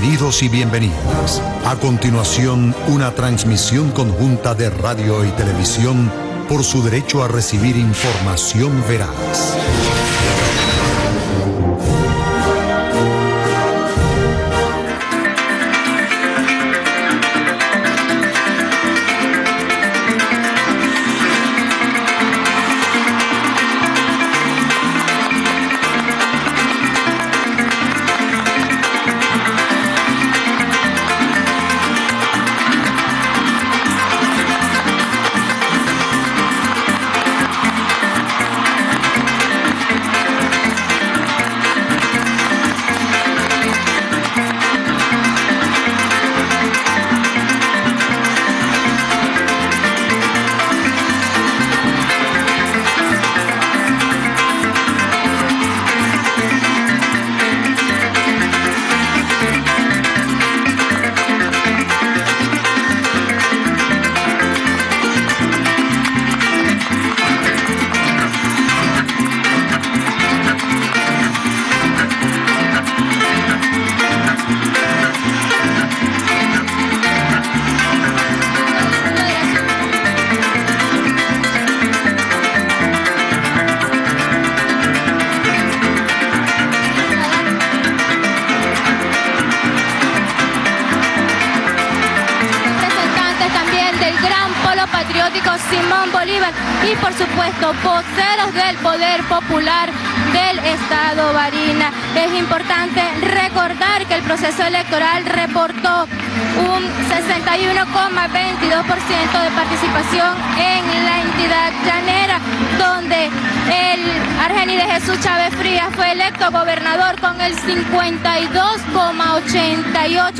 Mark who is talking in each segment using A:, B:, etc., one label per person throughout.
A: Bienvenidos y bienvenidas. A continuación, una transmisión conjunta de radio y televisión por su derecho a recibir información veraz.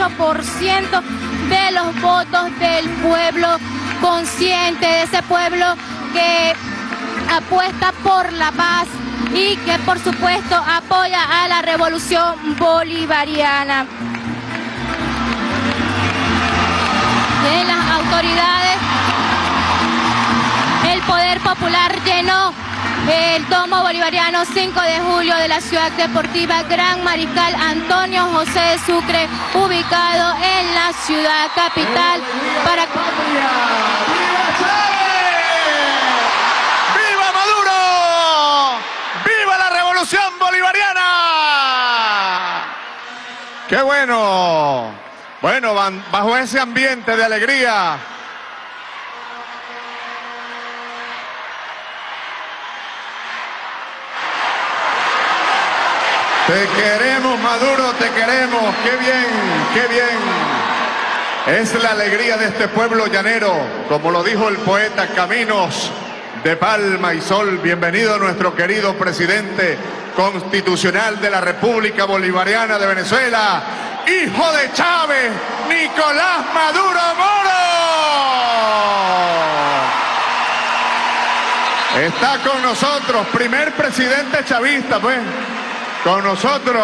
B: De los votos del pueblo consciente, de ese pueblo que apuesta por la paz y que por supuesto apoya a la revolución bolivariana. De las autoridades, el poder popular llenó el Domo Bolivariano 5 de julio de la ciudad deportiva Gran Mariscal Antonio José de Sucre, ubicado en la ciudad capital. Para...
C: ¡Viva Maduro! ¡Viva la revolución bolivariana! ¡Qué bueno! Bueno, bajo ese ambiente de alegría, Te queremos, Maduro, te queremos. Qué bien, qué bien. Es la alegría de este pueblo llanero, como lo dijo el poeta Caminos de Palma y Sol. Bienvenido nuestro querido presidente constitucional de la República Bolivariana de Venezuela, hijo de Chávez, Nicolás Maduro Moro. Está con nosotros, primer presidente chavista, pues. Con nosotros.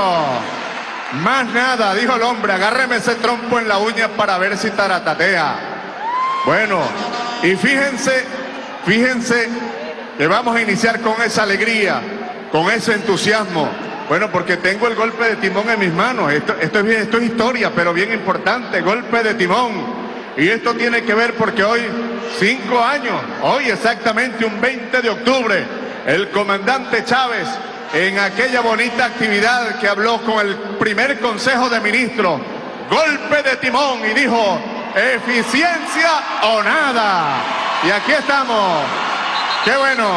C: Más nada, dijo el hombre, agárreme ese trompo en la uña para ver si taratatea. Bueno, y fíjense, fíjense que vamos a iniciar con esa alegría, con ese entusiasmo. Bueno, porque tengo el golpe de timón en mis manos. Esto, es, es historia, pero bien importante, golpe de timón. Y esto tiene que ver porque hoy, cinco años, hoy exactamente un 20 de octubre, el comandante Chávez, en aquella bonita actividad que habló con el primer Consejo de Ministros, golpe de timón y dijo, eficiencia o nada. Y aquí estamos. Qué bueno.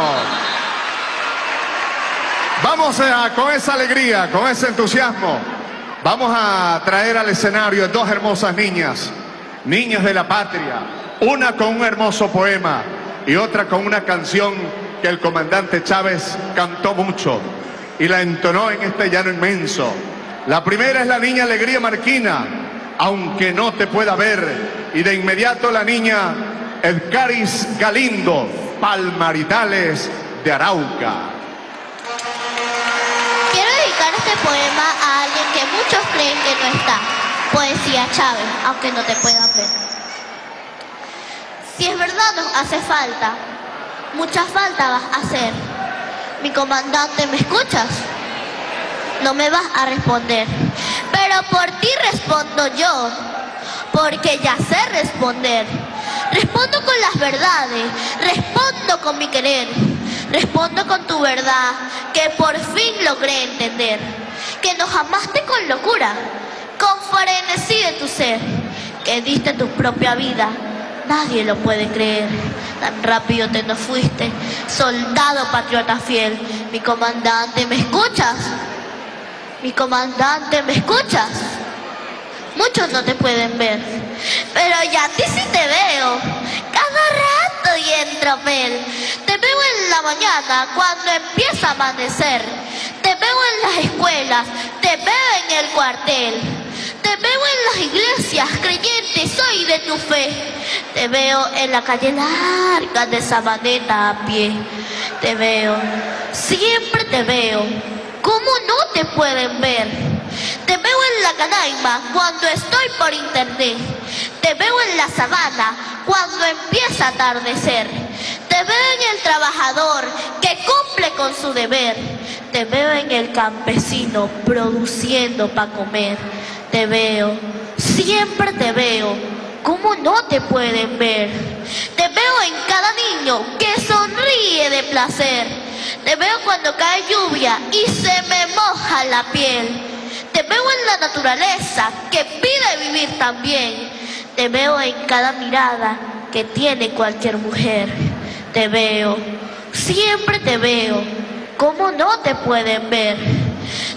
C: Vamos a, con esa alegría, con ese entusiasmo, vamos a traer al escenario dos hermosas niñas, niñas de la patria, una con un hermoso poema y otra con una canción que el comandante Chávez cantó mucho y la entonó en este llano inmenso. La primera es la niña Alegría Marquina, aunque no te pueda ver, y de inmediato la niña Edcaris Galindo, Palmaritales de Arauca.
D: Quiero dedicar este poema a alguien que muchos creen que no está. Poesía Chávez, aunque no te pueda ver. Si es verdad nos hace falta, mucha falta vas a hacer. Mi comandante, ¿me escuchas? no me vas a responder. Pero por ti respondo yo, porque ya sé responder. Respondo con las verdades, respondo con mi querer, respondo con tu verdad, que por fin logré entender, que nos amaste con locura, con frenesí de tu ser, que diste tu propia vida, nadie lo puede creer. Tan rápido te nos fuiste, soldado patriota fiel, mi comandante, ¿me escuchas? Mi comandante, ¿me escuchas? Muchos no te pueden ver, pero ya a ti sí te veo. Cada rato y en tropel. Te veo en la mañana cuando empieza a amanecer. Te veo en las escuelas, te veo en el cuartel. Te veo en las iglesias, creyente, soy de tu fe. Te veo en la calle larga de Sabaneta a pie. Te veo, siempre te veo. ¿Cómo no te pueden ver? Te veo en la canaima cuando estoy por internet. Te veo en la sabana cuando empieza a atardecer. Te veo en el trabajador que cumple con su deber. Te veo en el campesino produciendo para comer. Te veo, siempre te veo. ¿Cómo no te pueden ver? Te veo en cada niño que sonríe de placer. Te veo cuando cae lluvia y se me moja la piel. Te veo en la naturaleza que pide vivir también. Te veo en cada mirada que tiene cualquier mujer. Te veo, siempre te veo. ¿Cómo no te pueden ver?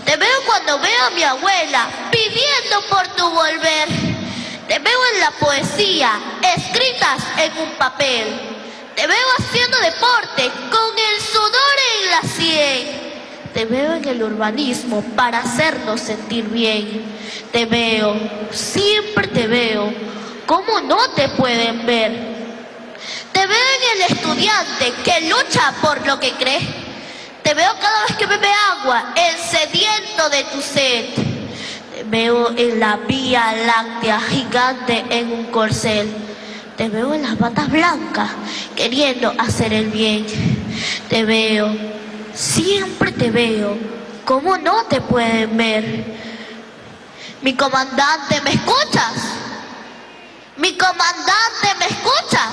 D: Te veo cuando veo a mi abuela pidiendo por tu volver. Te veo en la poesía escritas en un papel. Te veo haciendo deporte con el sudor en la sien. Te veo en el urbanismo para hacernos sentir bien. Te veo, siempre te veo. ¿Cómo no te pueden ver? Te veo en el estudiante que lucha por lo que cree. Te veo cada vez que bebe agua, el sediento de tu sed. Veo en la vía láctea gigante en un corcel. Te veo en las batas blancas queriendo hacer el bien. Te veo, siempre te veo. ¿Cómo no te pueden ver? Mi comandante, ¿me escuchas? Mi comandante, ¿me escuchas?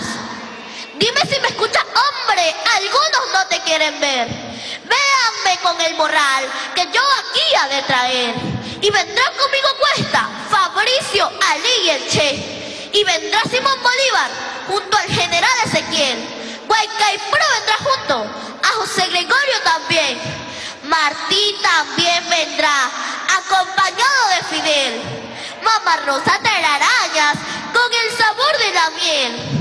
D: Dime si me escuchas, hombre. Algunos no te quieren ver. Con el moral que yo aquí ha de traer. Y vendrá conmigo cuesta Fabricio, Ali y el Che. Y vendrá Simón Bolívar junto al general Ezequiel. Guaycaipuro vendrá junto a José Gregorio también. Martí también vendrá acompañado de Fidel. Mamá Rosa telarañas con el sabor de la miel.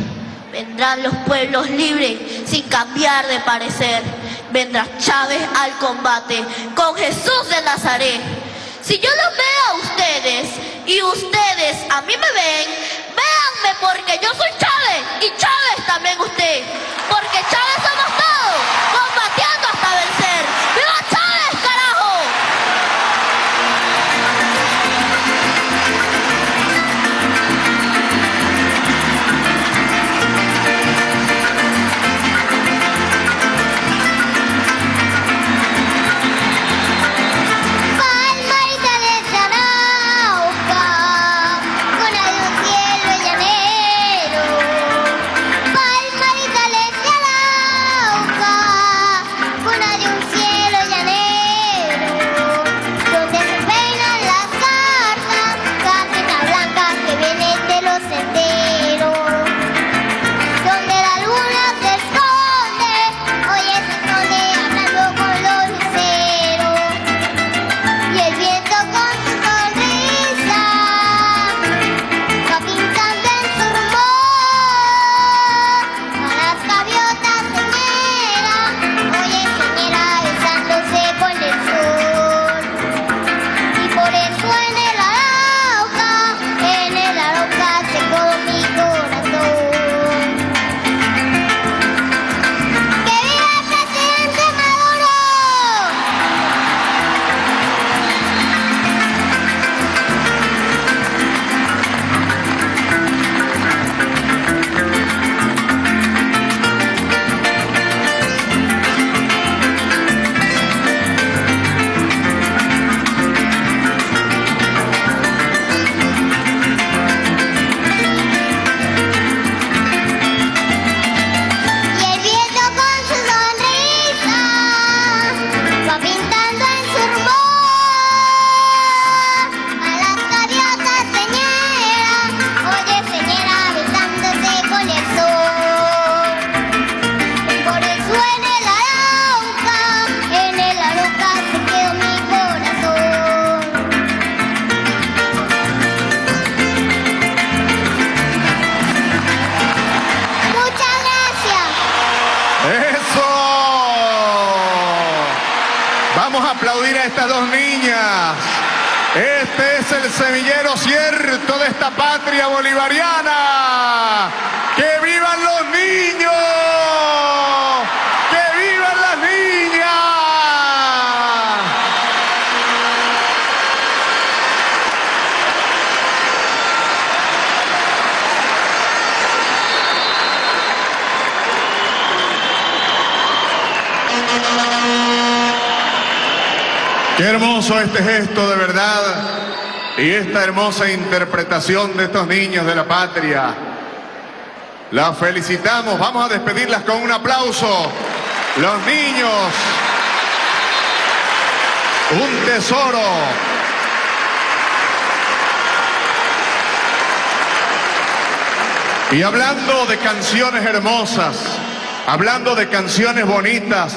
D: Vendrán los pueblos libres sin cambiar de parecer. Vendrá Chávez al combate con Jesús de Nazaret. Si yo los veo a ustedes y ustedes a mí me ven, véanme porque yo soy Chávez y Chávez también usted. Porque Chávez somos todos, combatiendo hasta vencer.
C: Semillero cierto de esta patria bolivariana. ¡Que vivan los niños! ¡Que vivan las niñas! Qué hermoso este gesto de verdad y esta hermosa interpretación de estos niños de la patria. Las felicitamos, vamos a despedirlas con un aplauso. Los niños, un tesoro. Y hablando de canciones hermosas, hablando de canciones bonitas,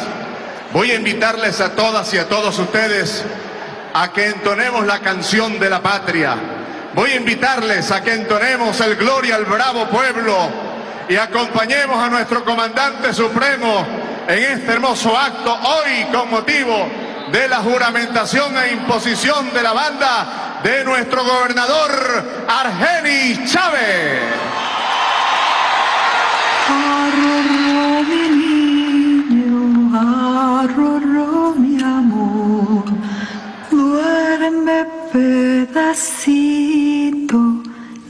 C: voy a invitarles a todas y a todos ustedes a que entonemos la canción de la patria. Voy a invitarles a que entonemos el Gloria al Bravo Pueblo y acompañemos a nuestro comandante supremo en este hermoso acto hoy con motivo de la juramentación e imposición de la banda de nuestro gobernador Argeni Chávez.
E: Niño, pedacito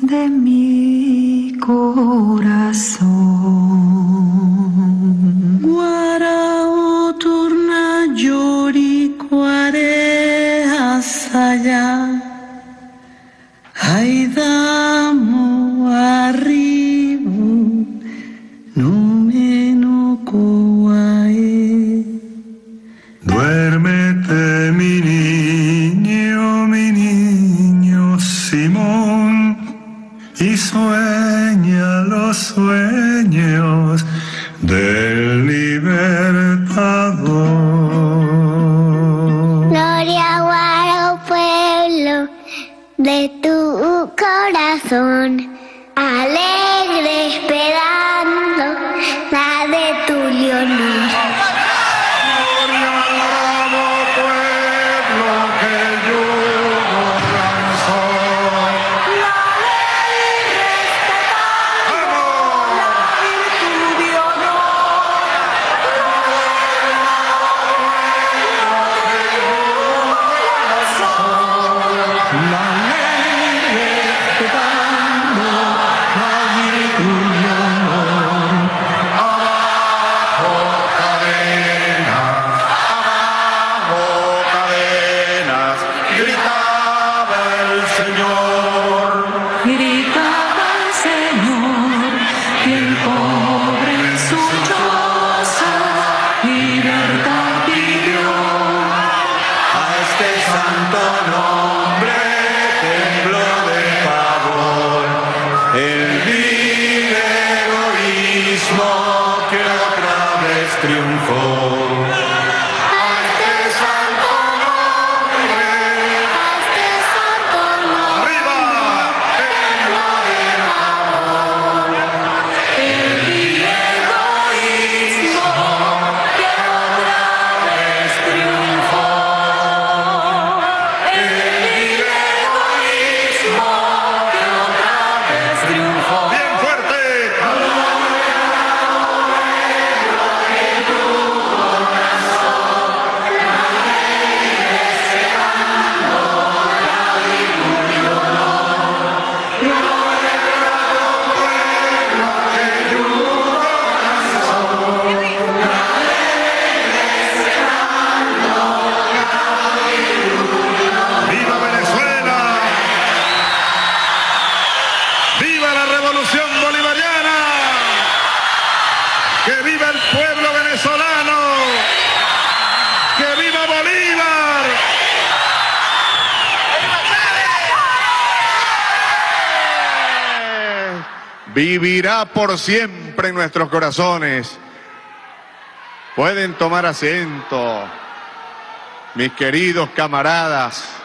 E: de mi corazón.
C: swear revolución bolivariana! ¡Que viva el pueblo venezolano! ¡Que viva Bolívar! Vivirá por siempre en nuestros corazones. Pueden tomar asiento, mis queridos camaradas.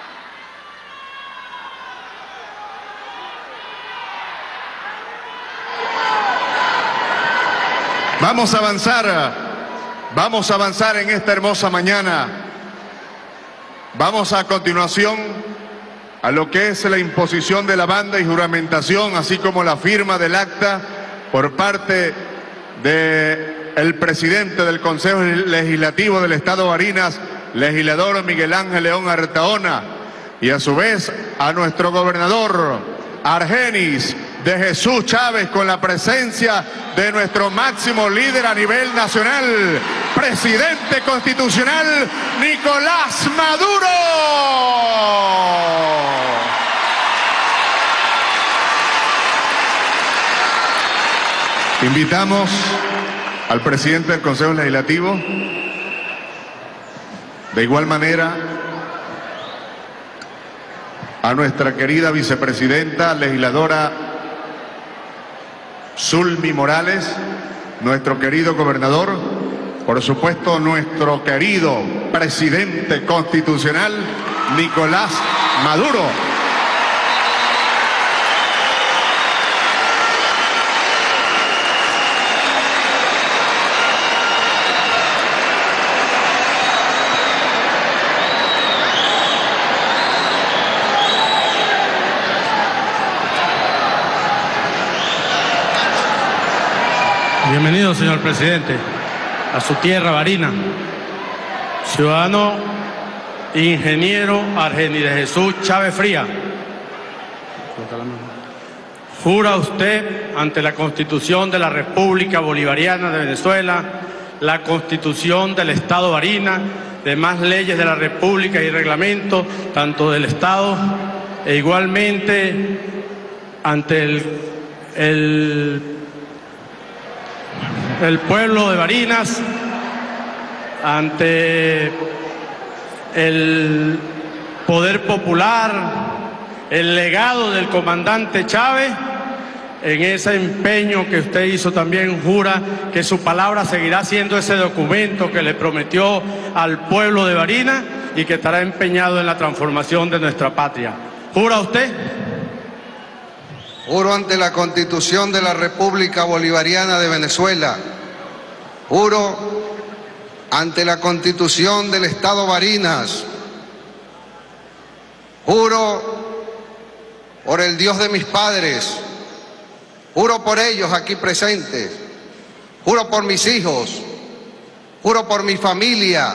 C: Vamos a avanzar, vamos a avanzar en esta hermosa mañana. Vamos a continuación a lo que es la imposición de la banda y juramentación, así como la firma del acta por parte del presidente del Consejo Legislativo del Estado de Barinas, legislador Miguel Ángel León Artaona, y a su vez a nuestro gobernador Argenis de Jesús Chávez con la presencia de nuestro máximo líder a nivel nacional, presidente constitucional Nicolás Maduro. Invitamos al presidente del Consejo Legislativo, de igual manera a nuestra querida vicepresidenta, legisladora Zulmi Morales, nuestro querido gobernador, por supuesto nuestro querido presidente constitucional, Nicolás Maduro.
F: Bienvenido, señor presidente, a su tierra, Barina. Ciudadano ingeniero Argeni de Jesús Chávez Fría. Jura usted ante la Constitución de la República Bolivariana de Venezuela, la Constitución del Estado Barina, demás leyes de la República y reglamentos, tanto del Estado, e igualmente ante el, el el pueblo de Barinas ante el poder popular, el legado del comandante Chávez, en ese empeño que usted hizo también jura que su palabra seguirá siendo ese documento que le prometió al pueblo de Barinas y que estará empeñado en la transformación de nuestra patria. ¿Jura usted?
G: Juro ante la Constitución de la República Bolivariana de Venezuela. Juro ante la Constitución del Estado Barinas. Juro por el Dios de mis padres. Juro por ellos aquí presentes. Juro por mis hijos. Juro por mi familia.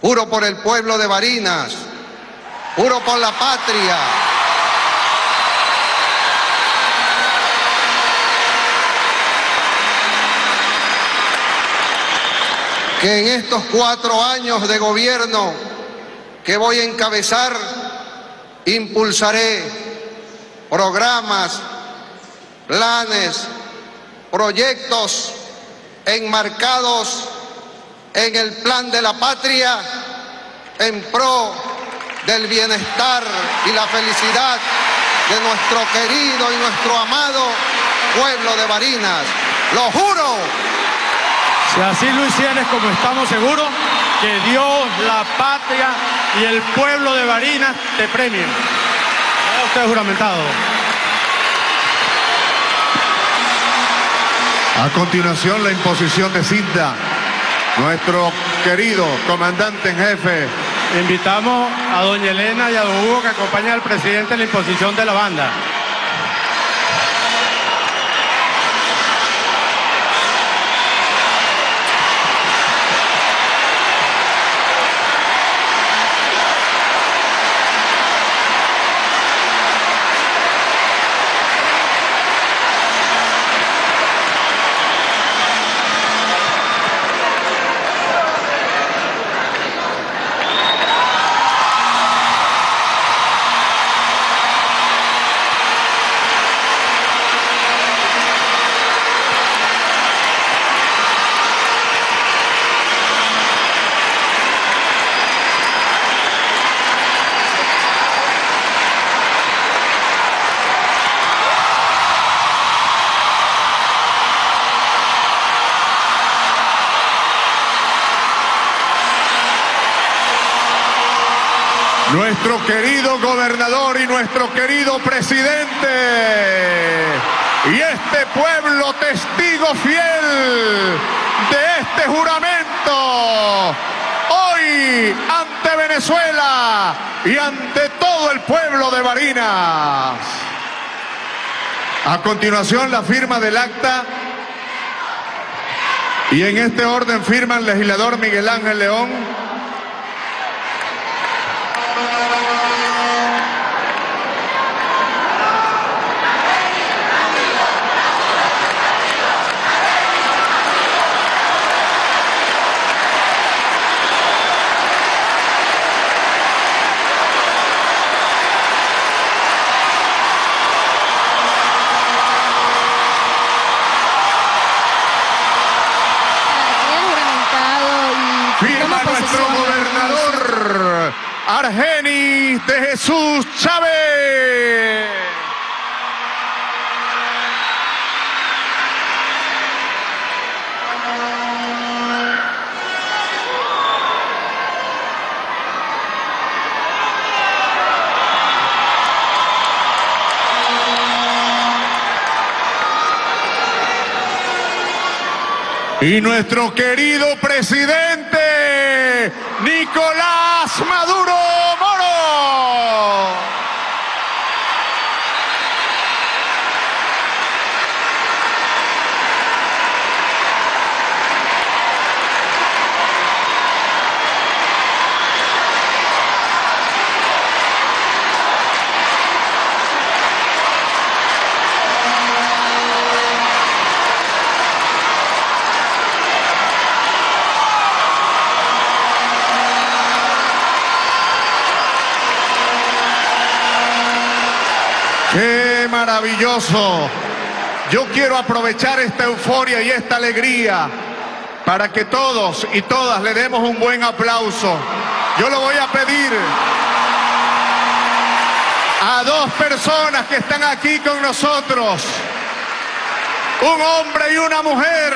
G: Juro por el pueblo de Barinas. Juro por la patria. Que en estos cuatro años de gobierno que voy a encabezar, impulsaré programas, planes, proyectos enmarcados en el plan de la patria en pro del bienestar y la felicidad de nuestro querido y nuestro amado pueblo de Barinas. Lo juro.
F: Si así lo hicieres, como estamos seguros, que Dios, la patria y el pueblo de Barinas te premien. Usted juramentado.
C: A continuación, la imposición de cinta. Nuestro querido comandante en jefe.
F: Invitamos a doña Elena y a don Hugo que acompañen al presidente en la imposición de la banda.
C: nuestro querido gobernador y nuestro querido presidente. Y este pueblo testigo fiel de este juramento, hoy ante Venezuela y ante todo el pueblo de Barinas. A continuación, la firma del acta. Y en este orden firma el legislador Miguel Ángel León.
B: Queda juramentado y
C: Firma
B: toma
C: nuestro
B: posesión.
C: gobernador Argenis de Jesús Chávez. Y nuestro querido presidente Nicolás Maduro. ¡Qué maravilloso! Yo quiero aprovechar esta euforia y esta alegría para que todos y todas le demos un buen aplauso. Yo lo voy a pedir a dos personas que están aquí con nosotros, un hombre y una mujer.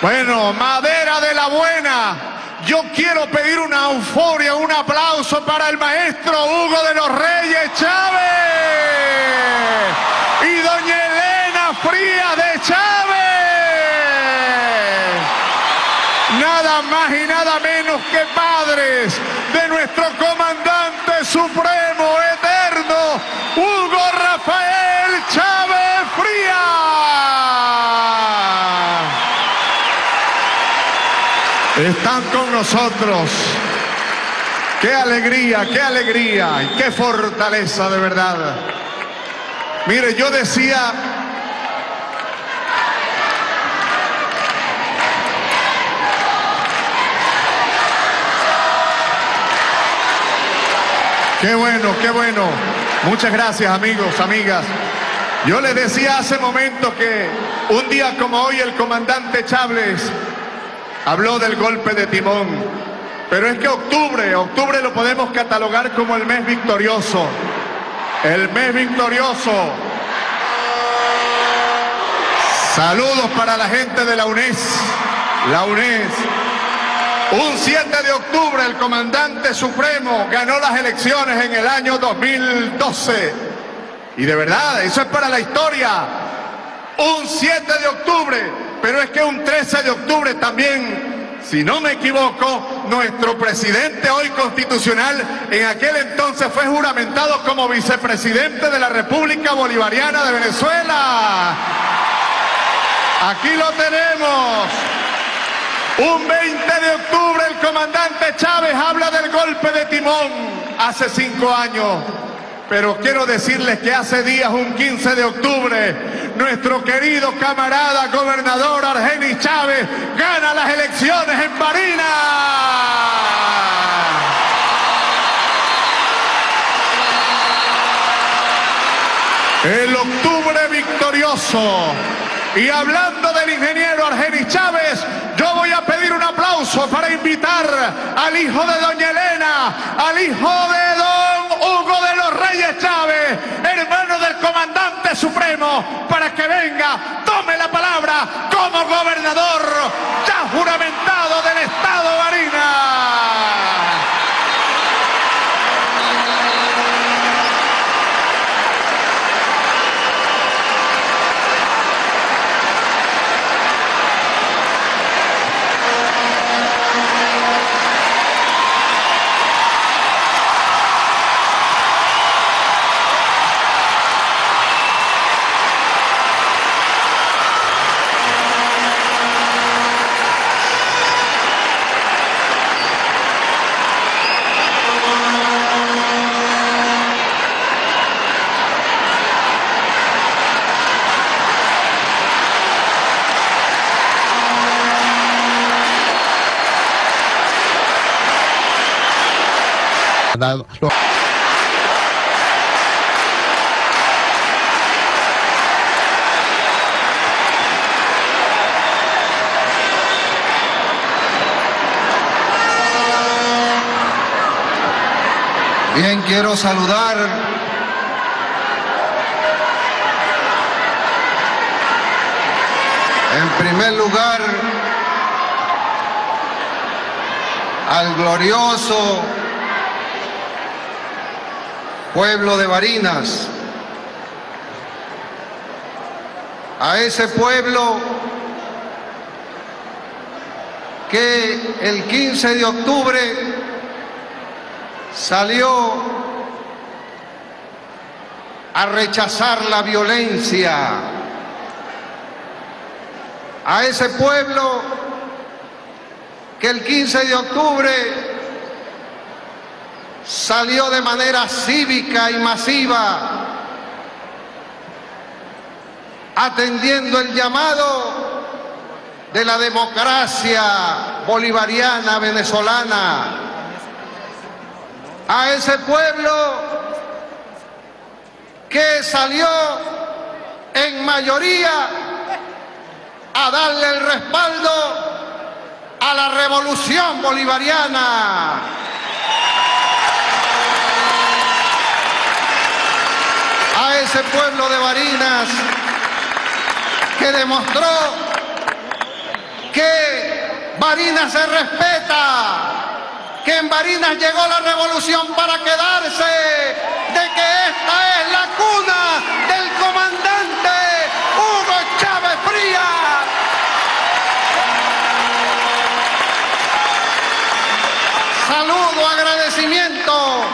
C: Bueno, madera de la buena. Yo quiero pedir una euforia, un aplauso para el maestro Hugo de los Reyes Chávez y doña Elena Frías de Chávez. Nada más y nada menos que padres de nuestro comandante supremo eterno, Hugo Rafael Chávez Frías. Están con nosotros. Qué alegría, qué alegría y qué fortaleza de verdad. Mire, yo decía, qué bueno, qué bueno. Muchas gracias amigos, amigas. Yo les decía hace momento que un día como hoy el comandante Chávez habló del golpe de timón. Pero es que octubre, octubre lo podemos catalogar como el mes victorioso. El mes victorioso. Saludos para la gente de la UNES. La UNES. Un 7 de octubre el comandante supremo ganó las elecciones en el año 2012. Y de verdad, eso es para la historia. Un 7 de octubre, pero es que un 13 de octubre también, si no me equivoco, nuestro presidente hoy constitucional en aquel entonces fue juramentado como vicepresidente de la República Bolivariana de Venezuela. Aquí lo tenemos. Un 20 de octubre el comandante Chávez habla del golpe de timón hace cinco años. Pero quiero decirles que hace días, un 15 de octubre, nuestro querido camarada gobernador Argenis Chávez gana las elecciones en Barinas. El octubre victorioso. Y hablando del ingeniero Argenis Chávez, yo voy a pedir un aplauso para invitar al hijo de doña Elena, al hijo de don Hugo de los Reyes Chávez, hermano del comandante supremo, para que venga, tome la palabra como gobernador ya juramentado del estado
G: Bien, quiero saludar en primer lugar al glorioso pueblo de Barinas, a ese pueblo que el 15 de octubre salió a rechazar la violencia, a ese pueblo que el 15 de octubre salió de manera cívica y masiva, atendiendo el llamado de la democracia bolivariana venezolana, a ese pueblo que salió en mayoría a darle el respaldo a la revolución bolivariana. A ese pueblo de Barinas que demostró que Barinas se respeta, que en Barinas llegó la revolución para quedarse, de que esta es la cuna del comandante Hugo Chávez Frías. Saludo, agradecimiento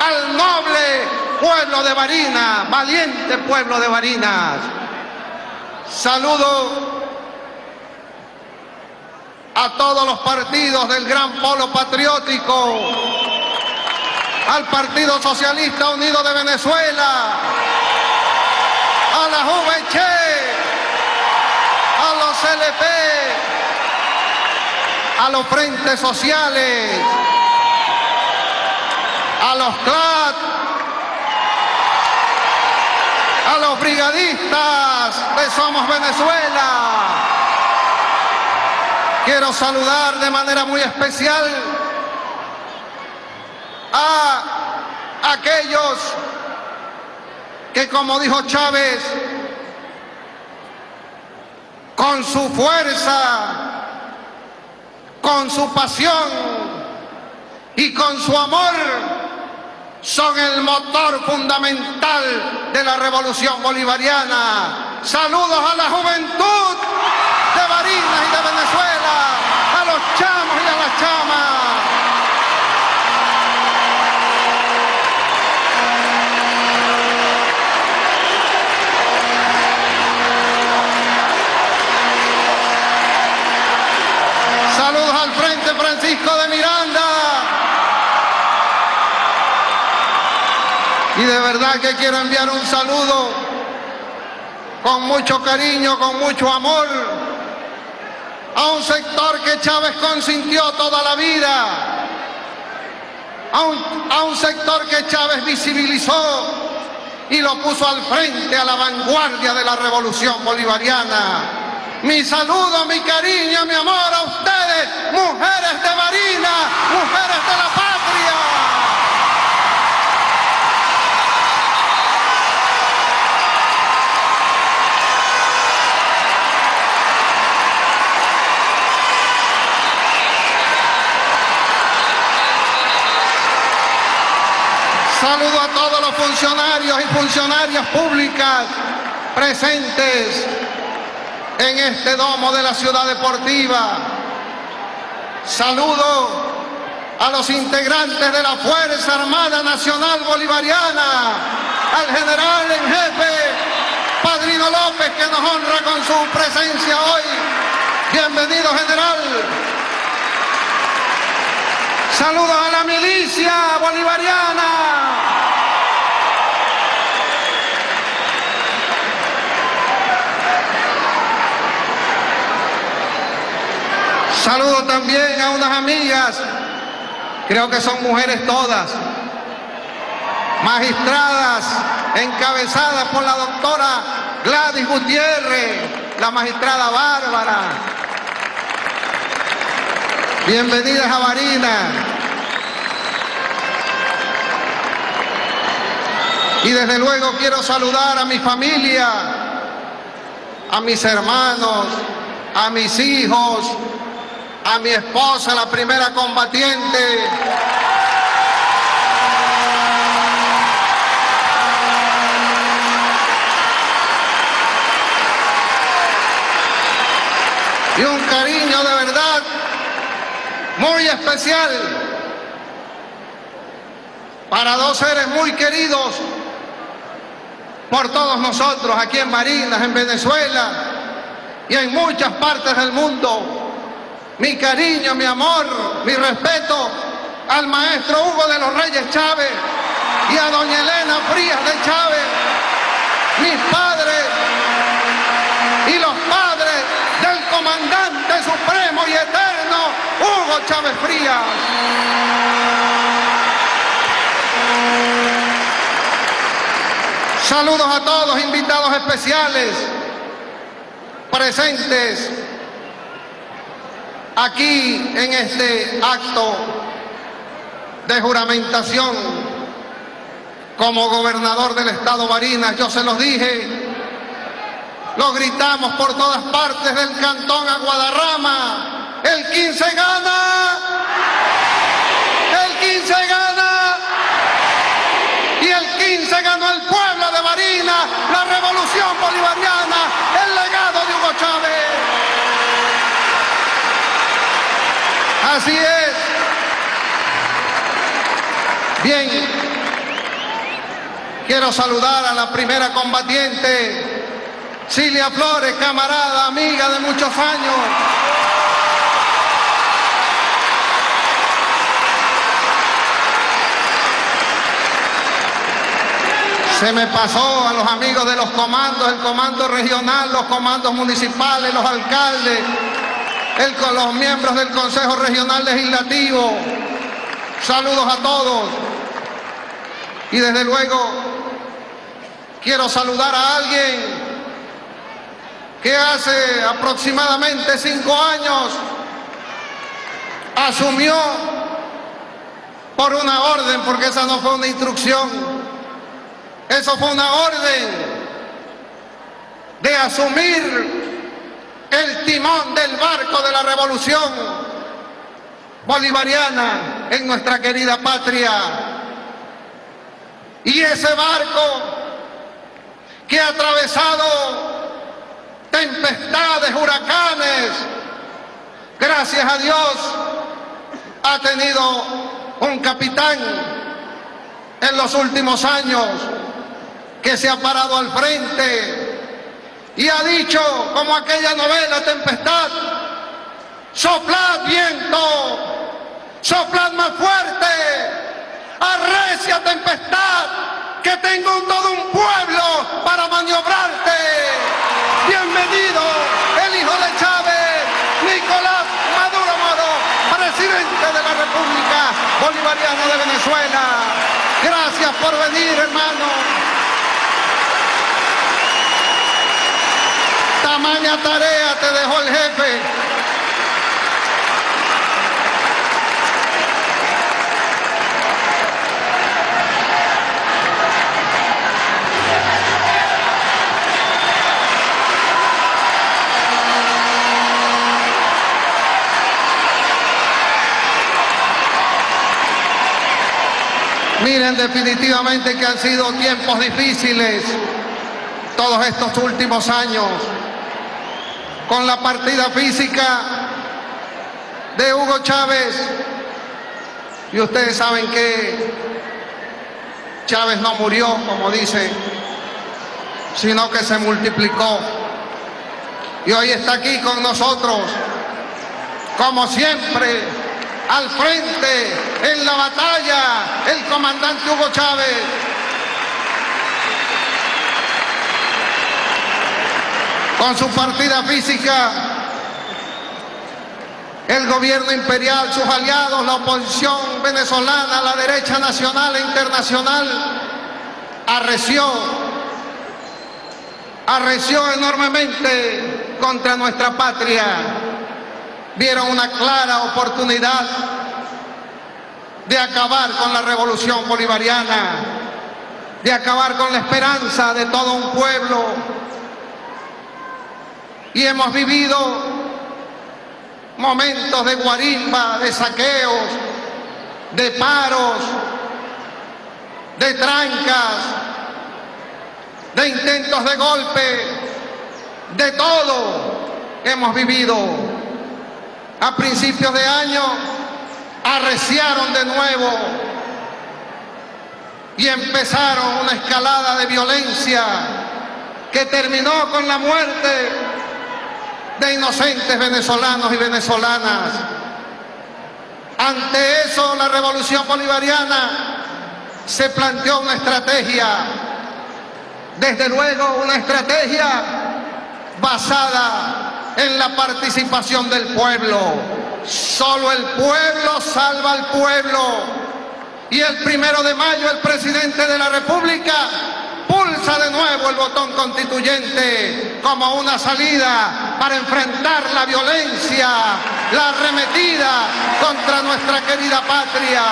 G: al noble pueblo de Barinas, valiente pueblo de Barinas. Saludo a todos los partidos del gran polo patriótico, al Partido Socialista Unido de Venezuela, a la JVC, a los LP, a los frentes sociales, a los CLAT, a los brigadistas de Somos Venezuela. Quiero saludar de manera muy especial a aquellos que, como dijo Chávez, con su fuerza, con su pasión y con su amor, son el motor fundamental de la revolución bolivariana. Saludos a la juventud de Barinas y de Venezuela, a los chamos y a las chamas. Saludos al Frente Francisco de Miranda. Y de verdad que quiero enviar un saludo con mucho cariño, con mucho amor, a un sector que Chávez consintió toda la vida, a un, a un sector que Chávez visibilizó y lo puso al frente, a la vanguardia de la revolución bolivariana. Mi saludo, mi cariño, mi amor a ustedes, mujeres de Marina, mujeres de la patria. Funcionarios y funcionarias públicas presentes en este domo de la ciudad deportiva. Saludo a los integrantes de la Fuerza Armada Nacional Bolivariana, al general en jefe Padrino López que nos honra con su presencia hoy. Bienvenido general. Saludos a la milicia bolivariana. Saludo también a unas amigas, creo que son mujeres todas, magistradas encabezadas por la doctora Gladys Gutiérrez, la magistrada Bárbara. Bienvenidas a Varina. Y desde luego quiero saludar a mi familia, a mis hermanos, a mis hijos, a mi esposa, la primera combatiente. Y un cariño de verdad muy especial para dos seres muy queridos por todos nosotros aquí en Marinas, en Venezuela y en muchas partes del mundo. Mi cariño, mi amor, mi respeto al maestro Hugo de los Reyes Chávez y a doña Elena Frías de Chávez, mis padres y los padres del comandante supremo y eterno Hugo Chávez Frías. Saludos a todos, invitados especiales, presentes aquí en este acto de juramentación como gobernador del estado Barinas. Yo se los dije, lo gritamos por todas partes del cantón a Guadarrama. El 15 gana, el 15 gana y el 15 ganó el pueblo de Barinas, la revolución bolivariana, el legado de Hugo Chávez. Así es. Bien, quiero saludar a la primera combatiente, Cilia Flores, camarada, amiga de muchos años. Se me pasó a los amigos de los comandos, el comando regional, los comandos municipales, los alcaldes, el, los miembros del Consejo Regional Legislativo. Saludos a todos. Y desde luego quiero saludar a alguien que hace aproximadamente cinco años asumió por una orden, porque esa no fue una instrucción, eso fue una orden de asumir el timón del barco de la revolución bolivariana en nuestra querida patria. Y ese barco que ha atravesado tempestades, huracanes, gracias a Dios, ha tenido un capitán en los últimos años que se ha parado al frente y ha dicho, como aquella novela Tempestad, soplad viento, soplad más fuerte, arrecia tempestad, que tengo todo un pueblo para maniobrarte. Bienvenido, el hijo de Chávez, Nicolás Maduro Moro, presidente de la República Bolivariana de Venezuela. Gracias por venir, hermano. Tamaña tarea te dejó el jefe. Miren definitivamente que han sido tiempos difíciles todos estos últimos años con la partida física de Hugo Chávez. Y ustedes saben que Chávez no murió, como dice, sino que se multiplicó. Y hoy está aquí con nosotros, como siempre, al frente, en la batalla, el comandante Hugo Chávez. Con su partida física, el gobierno imperial, sus aliados, la oposición venezolana, la derecha nacional e internacional, arreció, arreció enormemente contra nuestra patria. Vieron una clara oportunidad de acabar con la revolución bolivariana, de acabar con la esperanza de todo un pueblo. Y hemos vivido momentos de guarimba, de saqueos, de paros, de trancas, de intentos de golpe, de todo hemos vivido. A principios de año arreciaron de nuevo y empezaron una escalada de violencia que terminó con la muerte de inocentes venezolanos y venezolanas. Ante eso, la revolución bolivariana se planteó una estrategia, desde luego una estrategia basada en la participación del pueblo. Solo el pueblo salva al pueblo. Y el primero de mayo el presidente de la República pulsa de nuevo el botón constituyente como una salida para enfrentar la violencia, la arremetida contra nuestra querida patria.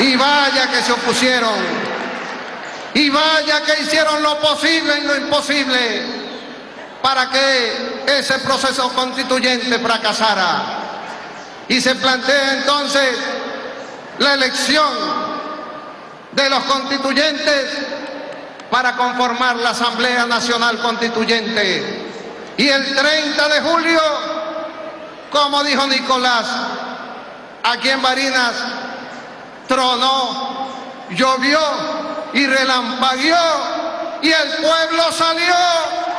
G: Y vaya que se opusieron. Y vaya que hicieron lo posible y lo imposible para que ese proceso constituyente fracasara. Y se plantea entonces la elección de los constituyentes para conformar la Asamblea Nacional Constituyente. Y el 30 de julio, como dijo Nicolás, aquí en Barinas tronó, llovió y relampagueó y el pueblo salió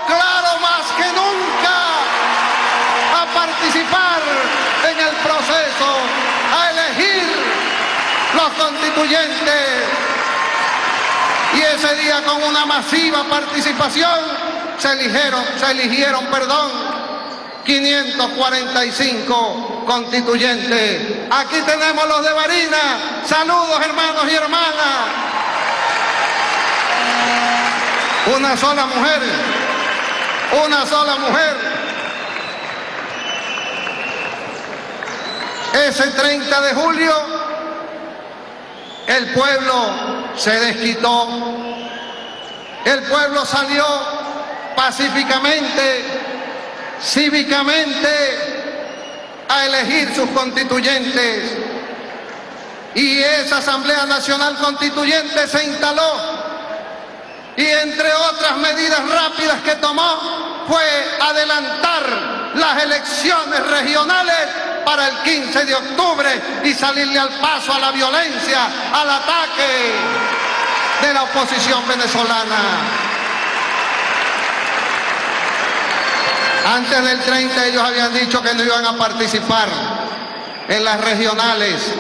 G: claro más que nunca a participar en el proceso, los constituyentes. Y ese día con una masiva participación se eligieron, se eligieron, perdón, 545 constituyentes. Aquí tenemos los de Barina. Saludos hermanos y hermanas. Una sola mujer. Una sola mujer. Ese 30 de julio el pueblo se desquitó. El pueblo salió pacíficamente, cívicamente, a elegir sus constituyentes. Y esa Asamblea Nacional Constituyente se instaló. Y entre otras medidas rápidas que tomó fue adelantar las elecciones regionales para el 15 de octubre y salirle al paso a la violencia, al ataque de la oposición venezolana. Antes del 30 ellos habían dicho que no iban a participar en las regionales.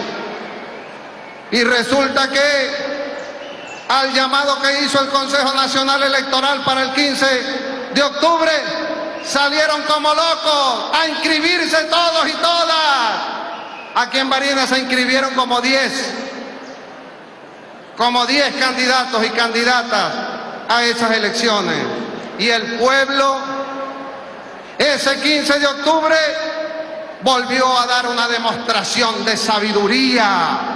G: Y resulta que al llamado que hizo el Consejo Nacional Electoral para el 15 de octubre, salieron como locos a inscribirse todos y todas. Aquí en Barinas se inscribieron como 10, como 10 candidatos y candidatas a esas elecciones. Y el pueblo, ese 15 de octubre, volvió a dar una demostración de sabiduría.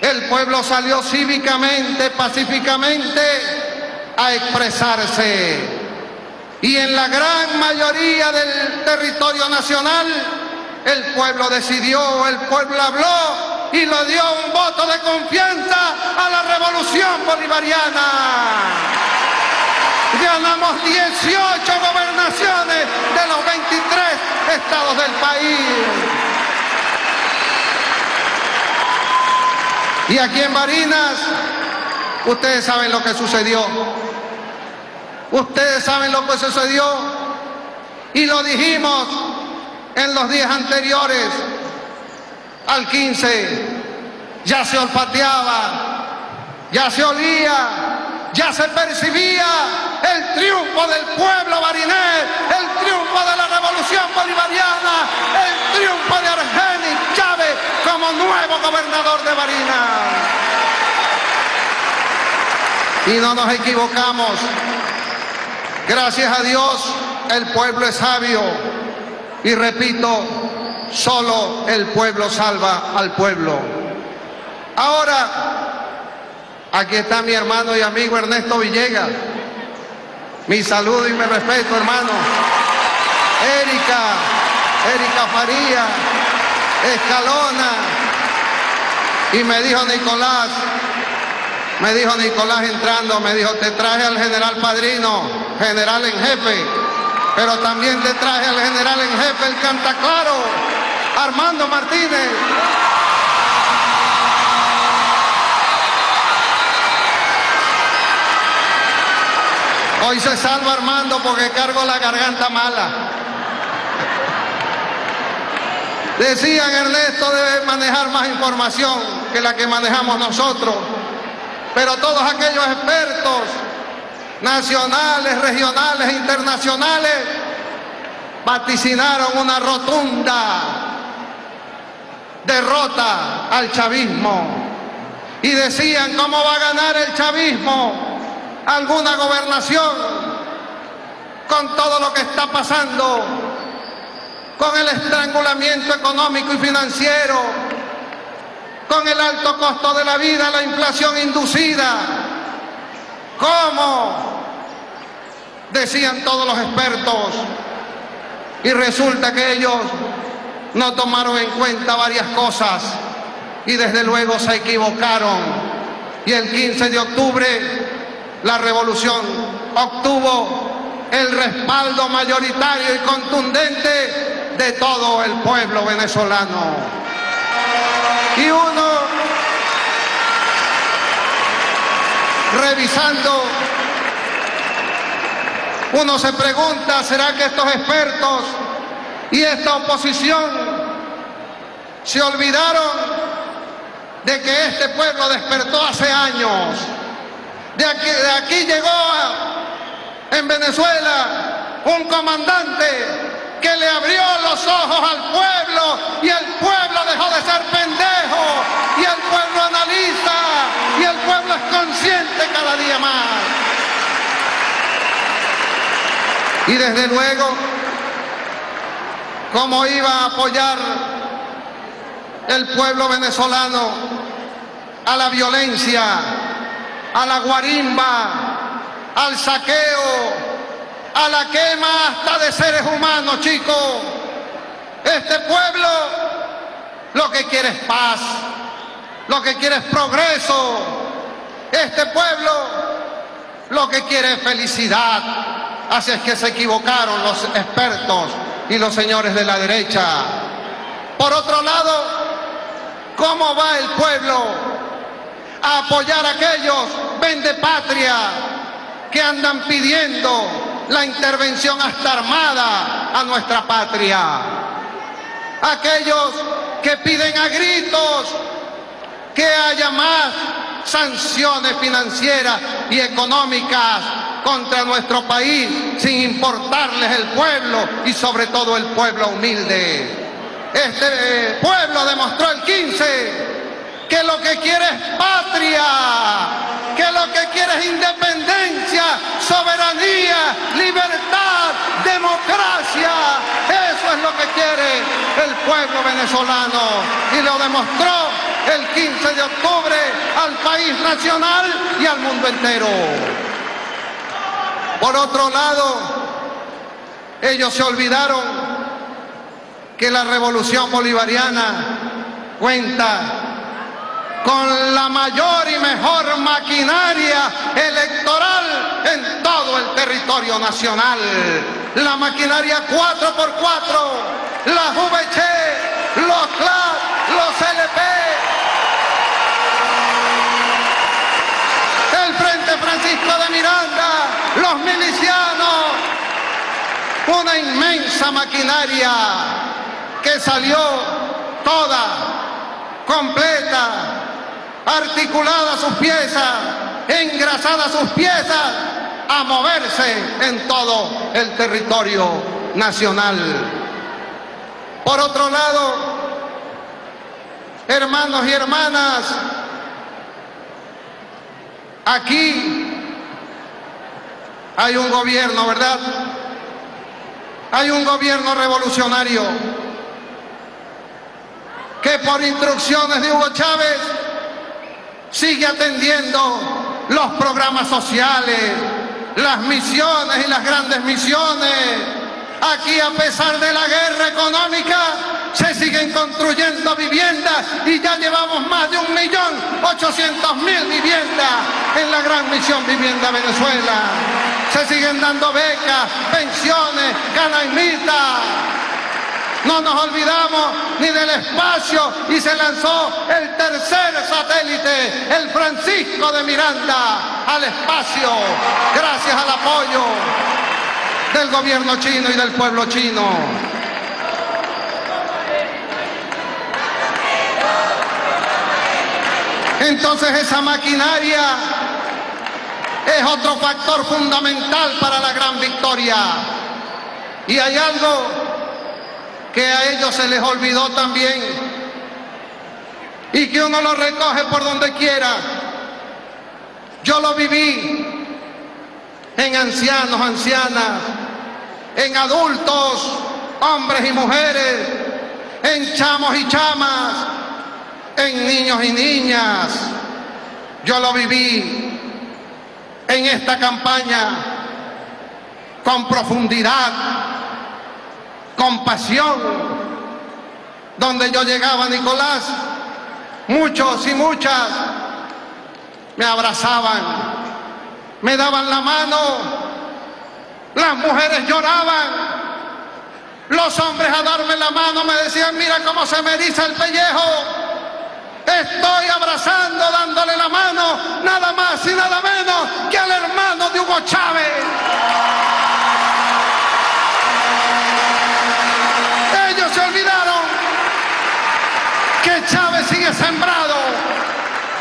G: El pueblo salió cívicamente, pacíficamente a expresarse. Y en la gran mayoría del territorio nacional, el pueblo decidió, el pueblo habló y lo dio un voto de confianza a la revolución bolivariana. Ganamos 18 gobernaciones de los 23 estados del país. Y aquí en Barinas, ustedes saben lo que sucedió. Ustedes saben lo que sucedió. Y lo dijimos en los días anteriores al 15. Ya se olfateaba, ya se olía, ya se percibía el triunfo del pueblo barinés, el triunfo de la revolución bolivariana, el triunfo de Argenis Chávez como nuevo gobernador de Barinas. Y no nos equivocamos. Gracias a Dios, el pueblo es sabio. Y repito, solo el pueblo salva al pueblo. Ahora, aquí está mi hermano y amigo Ernesto Villegas. Mi saludo y mi respeto, hermano. Erika, Erika Faría, Escalona. Y me dijo Nicolás, me dijo Nicolás entrando, me dijo, te traje al general padrino, general en jefe, pero también te traje al general en jefe, el cantaclaro, Armando Martínez. Hoy se salva Armando porque cargo la garganta mala. Decían Ernesto debe manejar más información que la que manejamos nosotros. Pero todos aquellos expertos nacionales, regionales, internacionales vaticinaron una rotunda derrota al chavismo. Y decían, ¿cómo va a ganar el chavismo? alguna gobernación con todo lo que está pasando, con el estrangulamiento económico y financiero, con el alto costo de la vida, la inflación inducida. ¿Cómo? Decían todos los expertos. Y resulta que ellos no tomaron en cuenta varias cosas y desde luego se equivocaron. Y el 15 de octubre la revolución obtuvo el respaldo mayoritario y contundente de todo el pueblo venezolano. Y uno, revisando, uno se pregunta, ¿será que estos expertos y esta oposición se olvidaron de que este pueblo despertó hace años? De aquí, de aquí llegó a, en Venezuela un comandante que le abrió los ojos al pueblo y el pueblo dejó de ser pendejo y el pueblo analiza y el pueblo es consciente cada día más. Y desde luego, ¿cómo iba a apoyar el pueblo venezolano a la violencia, a la guarimba, al saqueo, a la quema hasta de seres humanos, chicos. Este pueblo lo que quiere es paz, lo que quiere es progreso. Este pueblo lo que quiere es felicidad. Así es que se equivocaron los expertos y los señores de la derecha. Por otro lado, ¿cómo va el pueblo a apoyar a aquellos vende patria que andan pidiendo la intervención hasta armada a nuestra patria. Aquellos que piden a gritos que haya más sanciones financieras y económicas contra nuestro país sin importarles el pueblo y sobre todo el pueblo humilde. Este pueblo demostró el 15 que lo que quiere es patria, que lo que quiere es independencia, soberanía, libertad, democracia. Eso es lo que quiere el pueblo venezolano y lo demostró el 15 de octubre al país nacional y al mundo entero. Por otro lado, ellos se olvidaron que la revolución bolivariana cuenta con la mayor y mejor maquinaria electoral en todo el territorio nacional. La maquinaria 4x4, la VC, los CLAD, los LP, el Frente Francisco de Miranda, los milicianos, una inmensa maquinaria que salió toda, completa, articuladas sus piezas, engrasadas sus piezas, a moverse en todo el territorio nacional. Por otro lado, hermanos y hermanas, aquí hay un gobierno, ¿verdad? Hay un gobierno revolucionario que por instrucciones de Hugo Chávez sigue atendiendo los programas sociales, las misiones y las grandes misiones. Aquí a pesar de la guerra económica se siguen construyendo viviendas y ya llevamos más de un millón ochocientos mil viviendas en la gran misión Vivienda Venezuela. Se siguen dando becas, pensiones, canaimitas. No nos olvidamos ni del espacio y se lanzó el tercer satélite, el Francisco de Miranda, al espacio, gracias al apoyo del gobierno chino y del pueblo chino. Entonces esa maquinaria es otro factor fundamental para la gran victoria. Y hay algo que a ellos se les olvidó también y que uno lo recoge por donde quiera. Yo lo viví en ancianos, ancianas, en adultos, hombres y mujeres, en chamos y chamas, en niños y niñas. Yo lo viví en esta campaña con profundidad, con pasión, donde yo llegaba, Nicolás, muchos y muchas me abrazaban, me daban la mano, las mujeres lloraban, los hombres a darme la mano me decían, mira cómo se me eriza el pellejo. Estoy abrazando, dándole la mano, nada más y nada menos que al hermano de Hugo Chávez. Olvidaron que Chávez sigue sembrado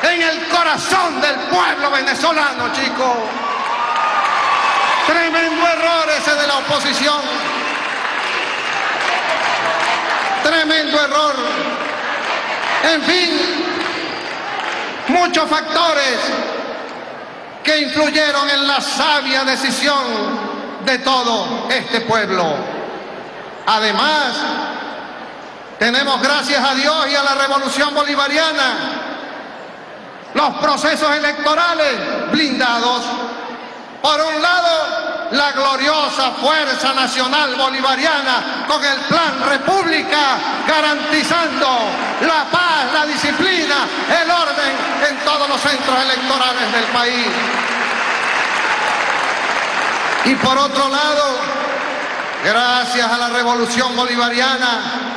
G: en el corazón del pueblo venezolano, chicos. Tremendo error ese de la oposición. Tremendo error. En fin, muchos factores que influyeron en la sabia decisión de todo este pueblo. Además, tenemos gracias a Dios y a la revolución bolivariana los procesos electorales blindados. Por un lado, la gloriosa Fuerza Nacional Bolivariana con el Plan República garantizando la paz, la disciplina, el orden en todos los centros electorales del país. Y por otro lado, gracias a la Revolución Bolivariana,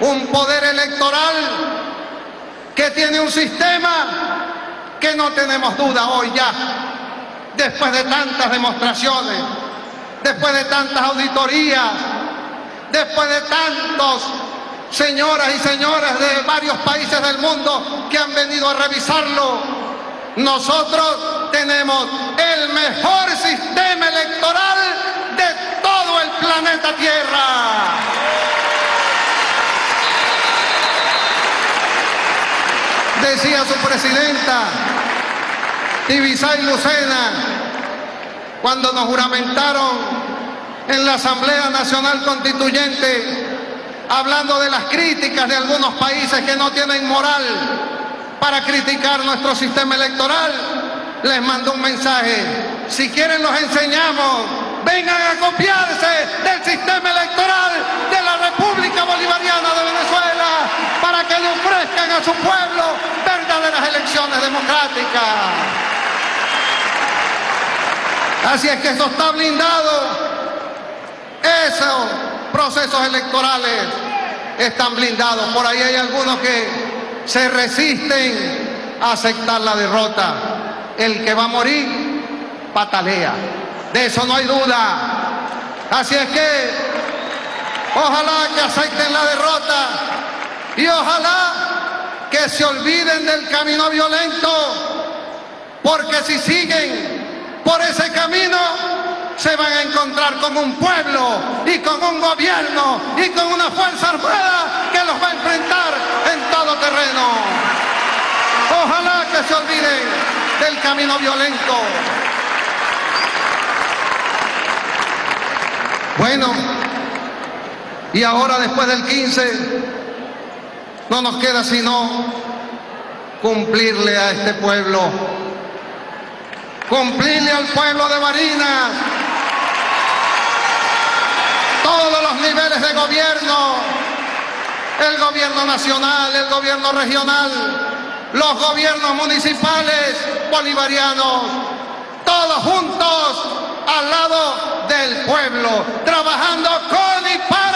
G: un poder electoral que tiene un sistema que no tenemos duda hoy ya, después de tantas demostraciones, después de tantas auditorías, después de tantos señoras y señores de varios países del mundo que han venido a revisarlo, nosotros tenemos el mejor sistema electoral de todo el planeta Tierra. Decía su presidenta, Tibisay Lucena, cuando nos juramentaron en la Asamblea Nacional Constituyente, hablando de las críticas de algunos países que no tienen moral para criticar nuestro sistema electoral, les mandó un mensaje. Si quieren los enseñamos, vengan a copiarse del sistema electoral de la República Bolivariana de Venezuela para que le ofrezcan a su pueblo verdaderas elecciones democráticas. Así es que esto está blindado. Esos procesos electorales están blindados. Por ahí hay algunos que se resisten a aceptar la derrota. El que va a morir, patalea. De eso no hay duda. Así es que ojalá que acepten la derrota y ojalá que se olviden del camino violento, porque si siguen por ese camino se van a encontrar con un pueblo y con un gobierno y con una fuerza armada que los va a enfrentar en todo terreno. Ojalá que se olviden del camino violento. Bueno, y ahora después del 15, no nos queda sino cumplirle a este pueblo, cumplirle al pueblo de Barinas. Todos los niveles de gobierno, el gobierno nacional, el gobierno regional, los gobiernos municipales bolivarianos, todos juntos al lado del pueblo, trabajando con y para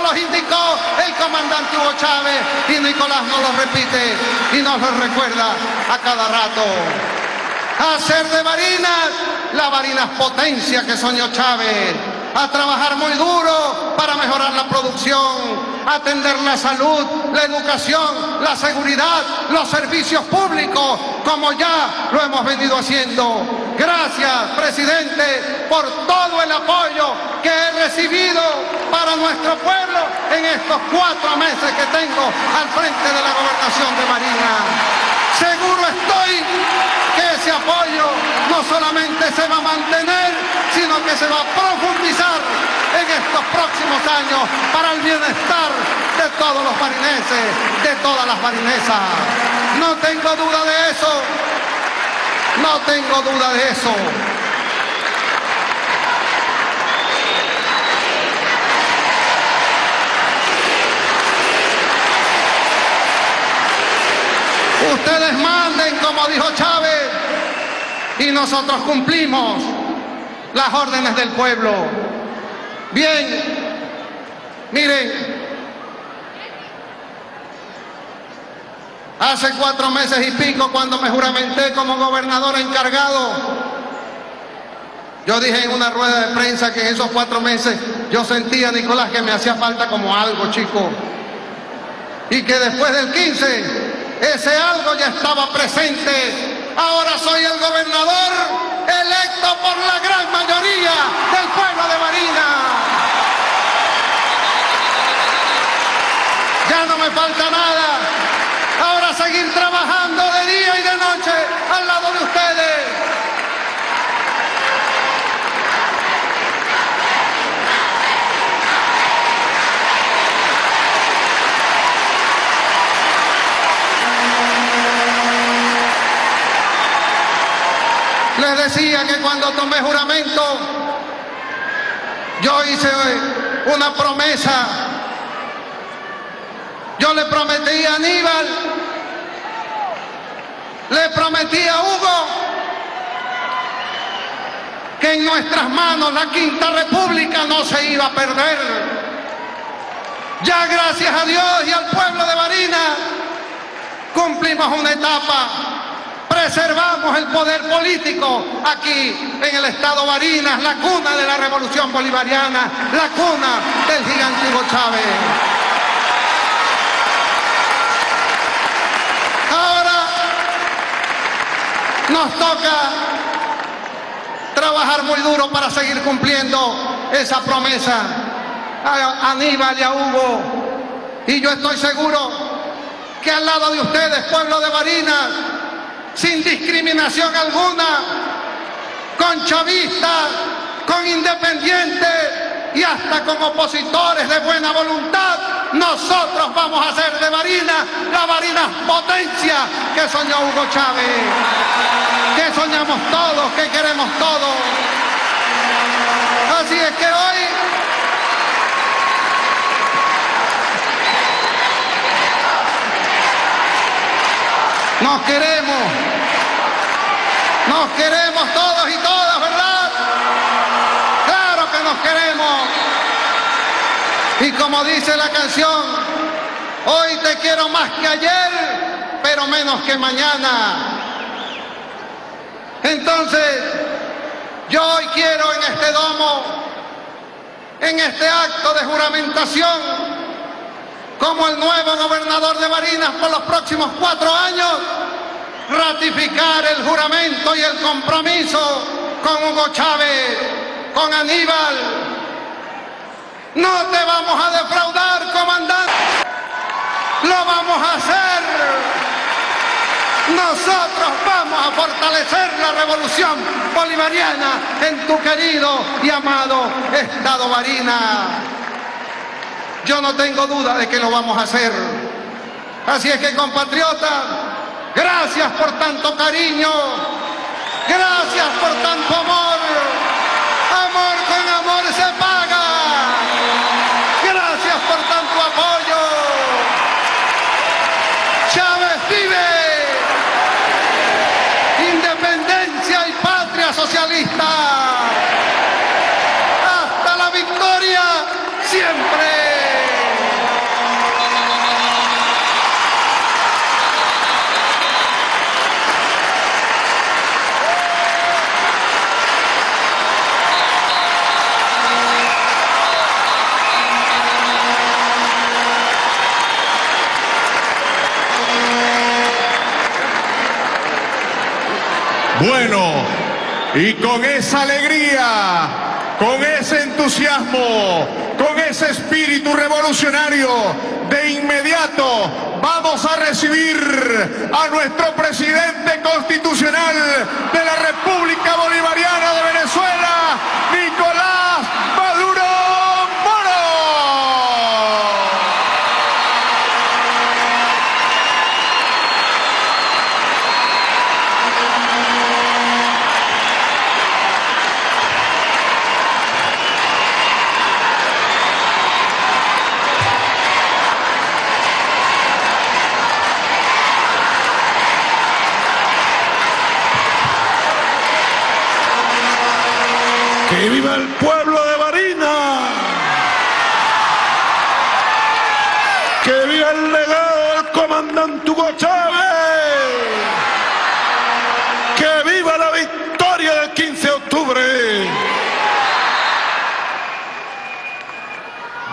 G: como nos lo indicó el comandante Hugo Chávez y Nicolás nos lo repite y nos lo recuerda a cada rato. Hacer de Barinas la Barinas potencia que soñó Chávez, a trabajar muy duro para mejorar la producción, atender la salud, la educación, la seguridad, los servicios públicos, como ya lo hemos venido haciendo. Gracias, presidente, por todo el apoyo que he recibido para nuestro pueblo en estos cuatro meses que tengo al frente de la gobernación de Marina. Seguro estoy que ese apoyo no solamente se va a mantener, sino que se va a profundizar en estos próximos años para el bienestar de todos los marineses, de todas las marinesas. No tengo duda de eso. No tengo duda de eso. Ustedes manden, como dijo Chávez, y nosotros cumplimos las órdenes del pueblo. Bien, miren, hace cuatro meses y pico cuando me juramenté como gobernador encargado, yo dije en una rueda de prensa que en esos cuatro meses yo sentía, Nicolás, que me hacía falta como algo, chico. Y que después del 15, ese algo ya estaba presente. Ahora soy el gobernador electo por la gran mayoría del pueblo de Marina. Ya no me falta nada. Ahora seguir trabajando de día y de noche al lado de ustedes. Les decía que cuando tomé juramento, yo hice una promesa. Yo le prometí a Aníbal, le prometí a Hugo que en nuestras manos la Quinta República no se iba a perder. Ya gracias a Dios y al pueblo de Barinas cumplimos una etapa preservamos el poder político aquí en el estado Barinas, la cuna de la revolución bolivariana, la cuna del gigante Chávez. Ahora nos toca trabajar muy duro para seguir cumpliendo esa promesa a Aníbal y a Hugo. Y yo estoy seguro que al lado de ustedes, pueblo de Barinas, sin discriminación alguna, con chavistas, con independientes y hasta con opositores de buena voluntad, nosotros vamos a hacer de Marina la Marina potencia que soñó Hugo Chávez, que soñamos todos, que queremos todos. Así es que hoy nos queremos, nos queremos todos y todas, ¿verdad? Claro que nos queremos. Y como dice la canción, hoy te quiero más que ayer, pero menos que mañana. Entonces, yo hoy quiero en este domo, en este acto de juramentación, como el nuevo gobernador de Barinas por los próximos cuatro años, ratificar el juramento y el compromiso con Hugo Chávez, con Aníbal. No te vamos a defraudar, comandante. Lo vamos a hacer. Nosotros vamos a fortalecer la revolución bolivariana en tu querido y amado Estado Marina. Yo no tengo duda de que lo vamos a hacer. Así es que compatriotas, gracias por tanto cariño, gracias por tanto amor. Amor con amor se paga. Gracias por tanto apoyo. Chávez vive. Independencia y patria socialista. Hasta la victoria siempre.
C: Bueno, y con esa alegría, con ese entusiasmo, con ese espíritu revolucionario, de inmediato vamos a recibir a nuestro presidente constitucional de la República Bolivariana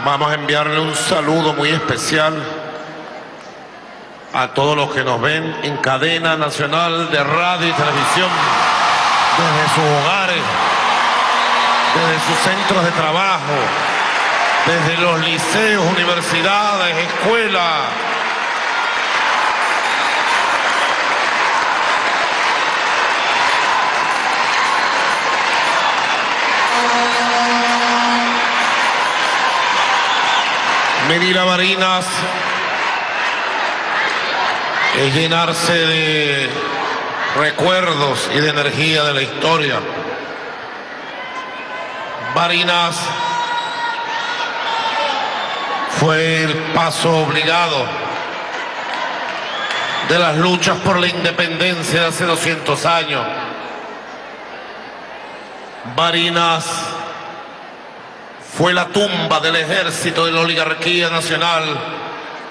H: Vamos a enviarle un saludo muy especial a todos los que nos ven en cadena nacional de radio y televisión desde sus hogares desde sus centros de trabajo, desde los liceos, universidades, escuelas. Medir a Marinas es llenarse de recuerdos y de energía de la historia. Barinas fue el paso obligado de las luchas por la independencia de hace 200 años. Barinas fue la tumba del ejército de la oligarquía nacional,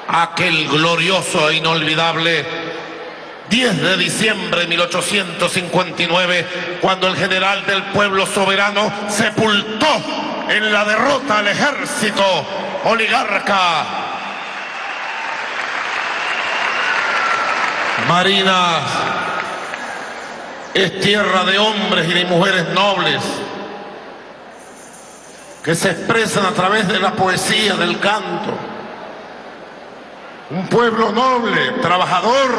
H: aquel glorioso e inolvidable 10 de diciembre de 1859, cuando el general del pueblo soberano sepultó en la derrota al ejército oligarca. Marinas es tierra de hombres y de mujeres nobles que se expresan a través de la poesía, del canto. Un pueblo noble, trabajador,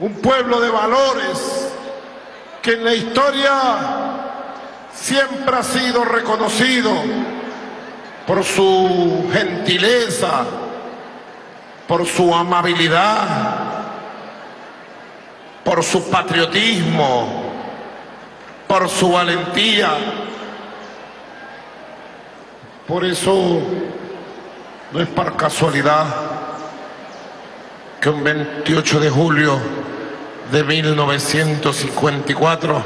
H: un pueblo de valores que en la historia siempre ha sido reconocido por su gentileza, por su amabilidad, por su patriotismo, por su valentía. Por eso no es por casualidad que un 28 de julio de 1954,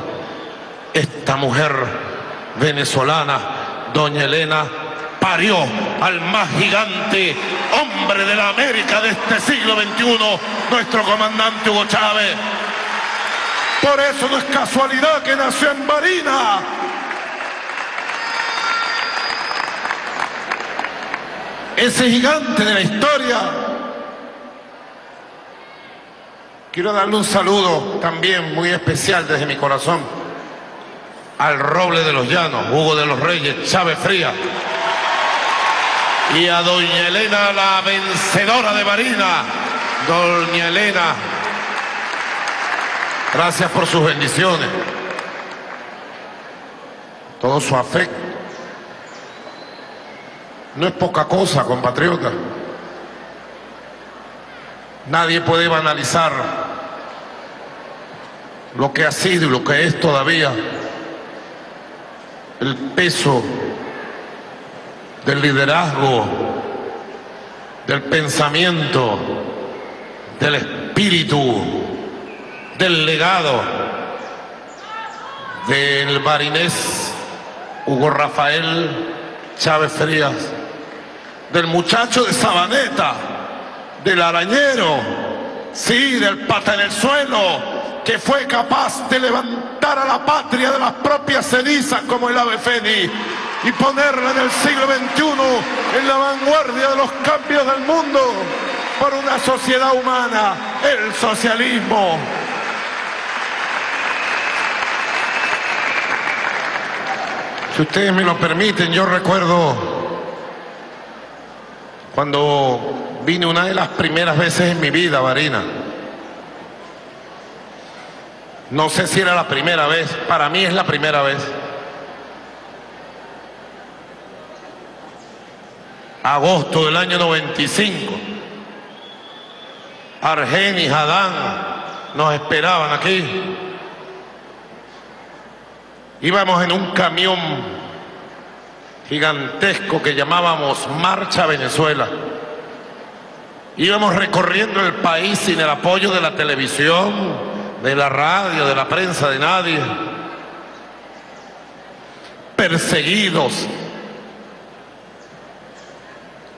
H: esta mujer venezolana, doña Elena, parió al más gigante hombre de la América de este siglo XXI, nuestro comandante Hugo Chávez. Por eso no es casualidad que nació en Barina. Ese gigante de la historia Quiero darle un saludo también muy especial desde mi corazón al Roble de los Llanos, Hugo de los Reyes, Chávez Fría. Y a doña Elena, la vencedora de Marina. Doña Elena, gracias por sus bendiciones. Todo su afecto. No es poca cosa, compatriota. Nadie puede banalizar lo que ha sido y lo que es todavía el peso del liderazgo, del pensamiento, del espíritu, del legado del marinés Hugo Rafael Chávez Frías, del muchacho de Sabaneta, del arañero, sí, del pata en el suelo, que fue capaz de levantar a la patria de las propias cenizas como el ave fénix y ponerla en el siglo XXI en la vanguardia de los cambios del mundo por una sociedad humana, el socialismo. Si ustedes me lo permiten, yo recuerdo cuando vine una de las primeras veces en mi vida, Varina. No sé si era la primera vez, para mí es la primera vez. Agosto del año 95. Argenis, Adán nos esperaban aquí. Íbamos en un camión gigantesco que llamábamos Marcha Venezuela. Íbamos recorriendo el país sin el apoyo de la televisión, de la radio, de la prensa, de nadie. Perseguidos.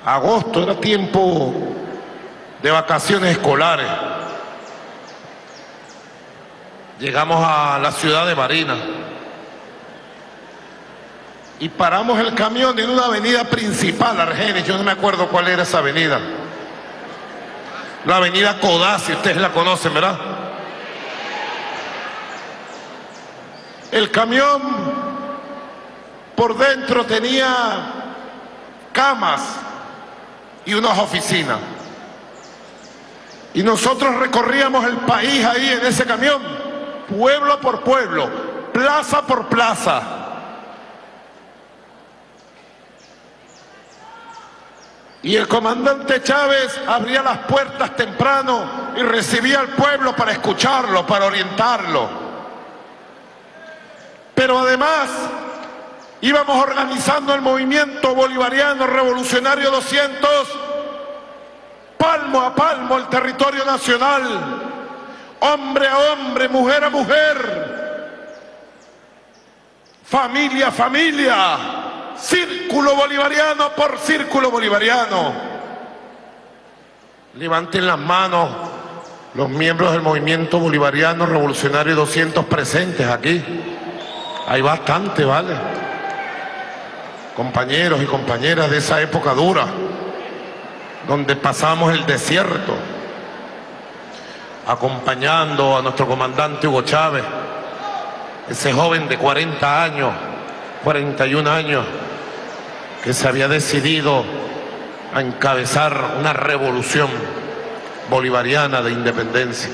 H: Agosto era tiempo de vacaciones escolares. Llegamos a la ciudad de Marina y paramos el camión en una avenida principal, Argenis, yo no me acuerdo cuál era esa avenida. La avenida Codazzi, ustedes la conocen, ¿verdad? El camión por dentro tenía camas y unas oficinas. Y nosotros recorríamos el país ahí en ese camión, pueblo por pueblo, plaza por plaza. Y el comandante Chávez abría las puertas temprano y recibía al pueblo para escucharlo, para orientarlo. Pero además íbamos organizando el movimiento bolivariano revolucionario 200, palmo a palmo el territorio nacional, hombre a hombre, mujer a mujer, familia a familia círculo bolivariano por círculo bolivariano. Levanten las manos los miembros del movimiento bolivariano revolucionario 200 presentes aquí. Hay bastante, ¿vale? Compañeros y compañeras de esa época dura, donde pasamos el desierto, acompañando a nuestro comandante Hugo Chávez, ese joven de 40 años, 41 años, que se había decidido a encabezar una revolución bolivariana de independencia.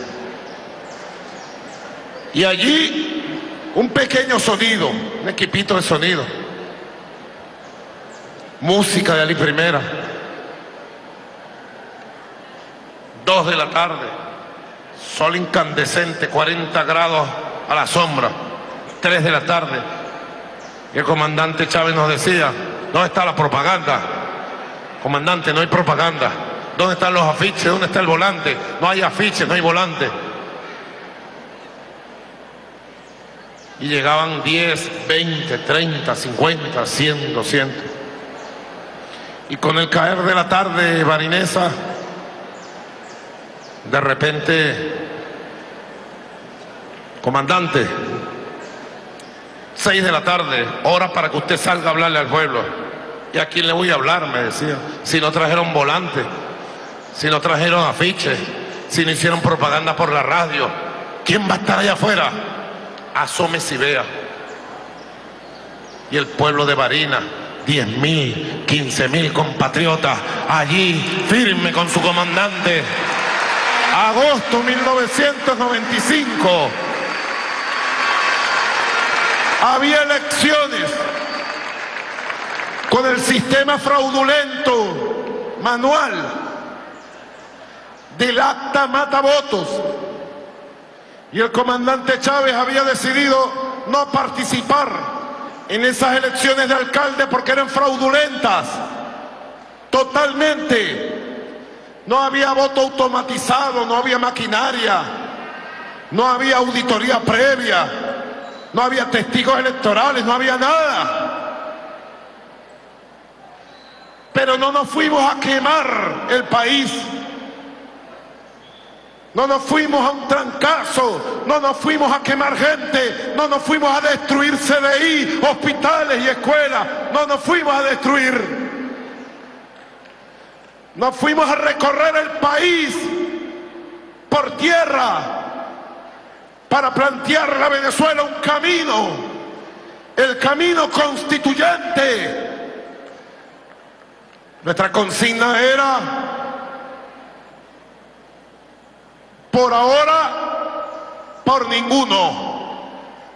H: Y allí un pequeño sonido, un equipito de sonido, música de Ali Primera, dos de la tarde, sol incandescente, 40 grados a la sombra, tres de la tarde, y el comandante Chávez nos decía, ¿dónde está la propaganda? Comandante, no hay propaganda. ¿Dónde están los afiches? ¿Dónde está el volante? No hay afiches, no hay volante. Y llegaban 10, 20, 30, 50, 100, 200. Y con el caer de la tarde barinesa, de repente, comandante, 6 de la tarde, hora para que usted salga a hablarle al pueblo. ¿Y a quién le voy a hablar? Me decía. Si no trajeron volante, si no trajeron afiches, si no hicieron propaganda por la radio? ¿Quién va a estar allá afuera? Asómese y vea. Y el pueblo de Barina, 10 mil, 15 mil compatriotas allí, firme con su comandante. Agosto 1995. Había elecciones con el sistema fraudulento manual del acta mata votos. Y el comandante Chávez había decidido no participar en esas elecciones de alcalde porque eran fraudulentas. Totalmente. No había voto automatizado, no había maquinaria, no había auditoría previa, no había testigos electorales, no había nada. Pero no nos fuimos a quemar el país. No nos fuimos a un trancazo, no nos fuimos a quemar gente, no nos fuimos a destruir CDI, hospitales y escuelas, no nos fuimos a destruir. Nos fuimos a recorrer el país por tierra para plantear a Venezuela un camino, el camino constituyente. Nuestra consigna era, por ahora, por ninguno,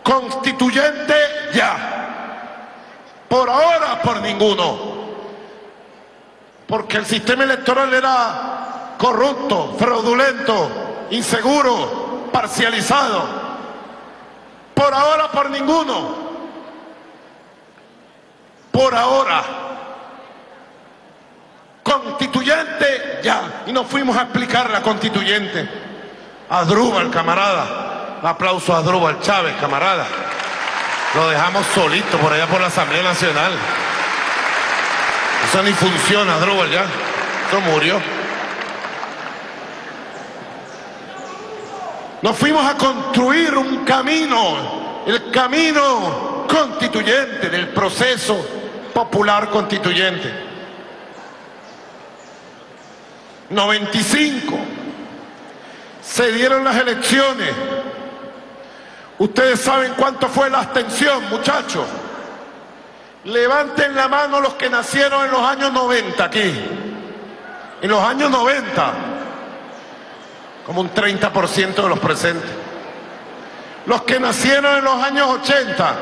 H: constituyente ya, por ahora, por ninguno porque el sistema electoral era corrupto, fraudulento, inseguro, parcializado. Por ahora, por ninguno. Por ahora. Constituyente, ya. Y nos fuimos a explicar la constituyente. Adrúbal, camarada. Aplauso a Adrúbal Chávez, camarada. Lo dejamos solito por allá por la Asamblea Nacional. Eso ni funciona, Drubal, ya. Eso murió. Nos fuimos a construir un camino, el camino constituyente del proceso popular constituyente. 95. Se dieron las elecciones. Ustedes saben cuánto fue la abstención, muchachos. Levanten la mano los que nacieron en los años 90 aquí. En los años 90. Como un 30% de los presentes. Los que nacieron en los años 80.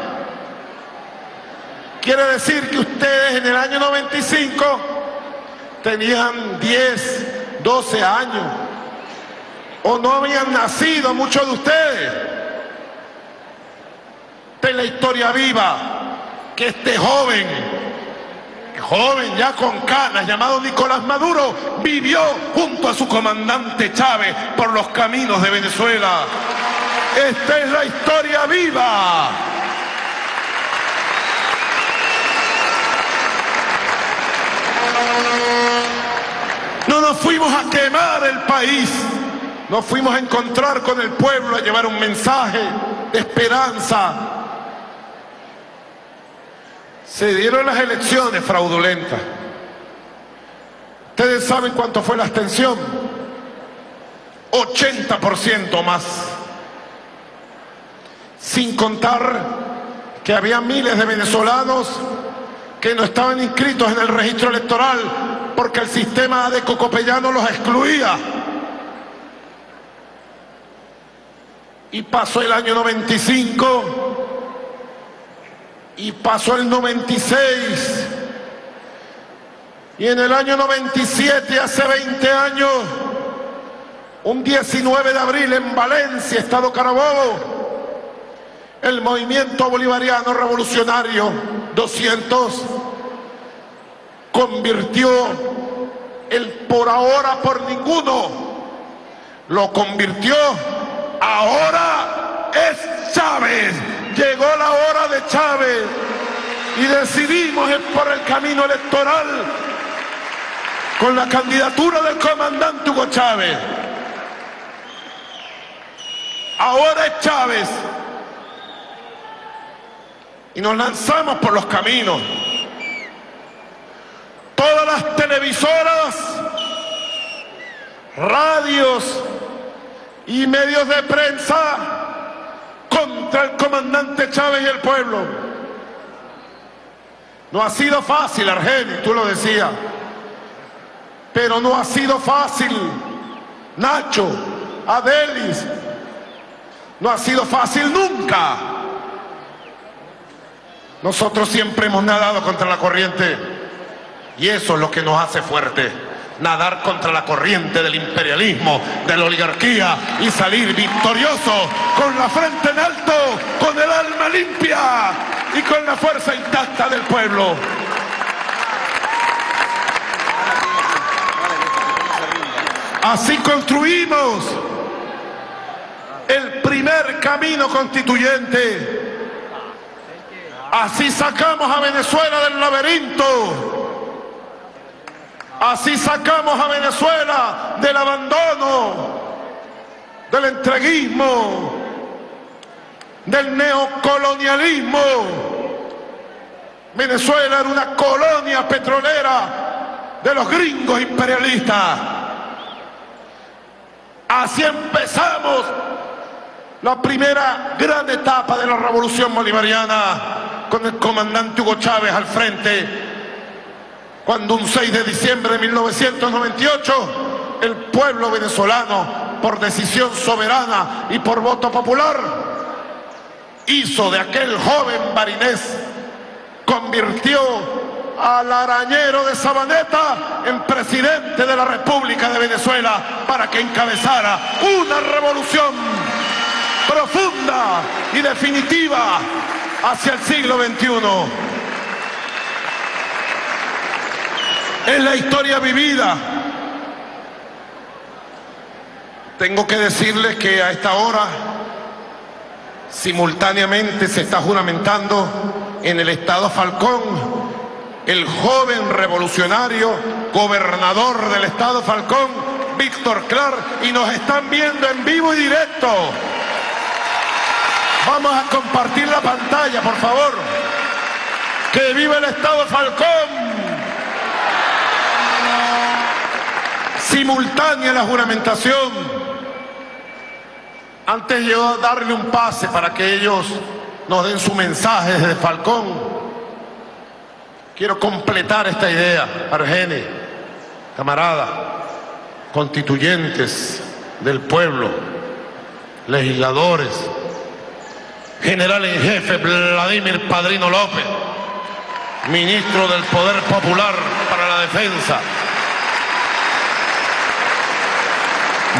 H: Quiere decir que ustedes en el año 95 tenían 10, 12 años. O no habían nacido muchos de ustedes. Esta es la historia viva que este joven, joven ya con canas, llamado Nicolás Maduro, vivió junto a su comandante Chávez por los caminos de Venezuela. Esta es la historia viva. No nos fuimos a quemar el país, nos fuimos a encontrar con el pueblo, a llevar un mensaje de esperanza, se dieron las elecciones fraudulentas. Ustedes saben cuánto fue la abstención. 80% más. Sin contar que había miles de venezolanos que no estaban inscritos en el registro electoral porque el sistema de Cocopellano los excluía. Y pasó el año 95 y pasó el 96. Y en el año 97, hace 20 años, un 19 de abril en Valencia, Estado Carabobo, el movimiento bolivariano revolucionario 200 convirtió el por ahora por ninguno, lo convirtió ahora es Chávez llegó la hora de Chávez y decidimos ir por el camino electoral con la candidatura del comandante Hugo Chávez. Ahora es Chávez. Y nos lanzamos por los caminos. Todas las televisoras, radios, y medios de prensa contra el comandante Chávez y el pueblo. No ha sido fácil, Argeni, tú lo decías, pero no ha sido fácil, Nacho, Adelis, no ha sido fácil nunca. Nosotros siempre hemos nadado contra la corriente y eso es lo que nos hace fuerte. Nadar contra la corriente del imperialismo, de la oligarquía y salir victorioso con la frente en alto, con el alma limpia y con la fuerza intacta del pueblo. Así construimos el primer camino constituyente. Así sacamos a Venezuela del laberinto. Así sacamos a Venezuela del abandono, del entreguismo, del neocolonialismo. Venezuela era una colonia petrolera de los gringos imperialistas. Así empezamos la primera gran etapa de la revolución bolivariana con el comandante Hugo Chávez al frente, cuando un 6 de diciembre de 1998 el pueblo venezolano, por decisión soberana y por voto popular, hizo de aquel joven barinés, convirtió al arañero de Sabaneta en presidente de la República de Venezuela para que encabezara una revolución profunda y definitiva hacia el siglo XXI. Es la historia vivida. Tengo que decirles que a esta hora simultáneamente se está juramentando en el estado Falcón el joven revolucionario, gobernador del estado Falcón, Víctor Clark, y nos están viendo en vivo y directo. Vamos a compartir la pantalla, por favor. Que vive el estado Falcón. Simultánea la juramentación. Antes yo darle un pase para que ellos nos den su mensaje desde Falcón. Quiero completar esta idea, Argene, camarada, constituyentes del pueblo, legisladores, general en jefe Vladimir Padrino López, ministro del Poder Popular para la Defensa,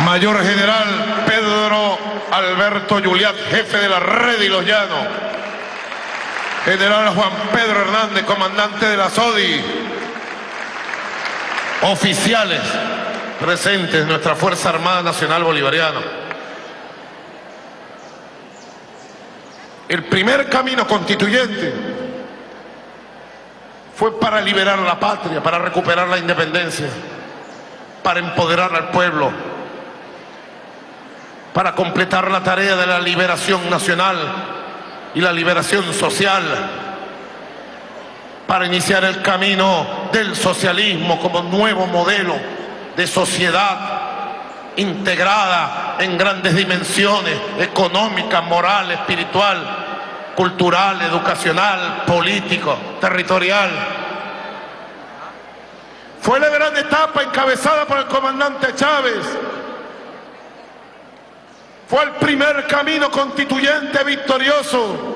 H: mayor general Pedro Alberto Juliat, jefe de la red y los llanos, general Juan Pedro Hernández, comandante de la SODI, oficiales presentes de nuestra Fuerza Armada Nacional Bolivariana. El primer camino constituyente fue para liberar la patria, para recuperar la independencia, para empoderar al pueblo, para completar la tarea de la liberación nacional y la liberación social, para iniciar el camino del socialismo como nuevo modelo de sociedad integrada en grandes dimensiones, económica, moral, espiritual, cultural, educacional, político, territorial. Fue la gran etapa encabezada por el comandante Chávez. Fue el primer camino constituyente victorioso.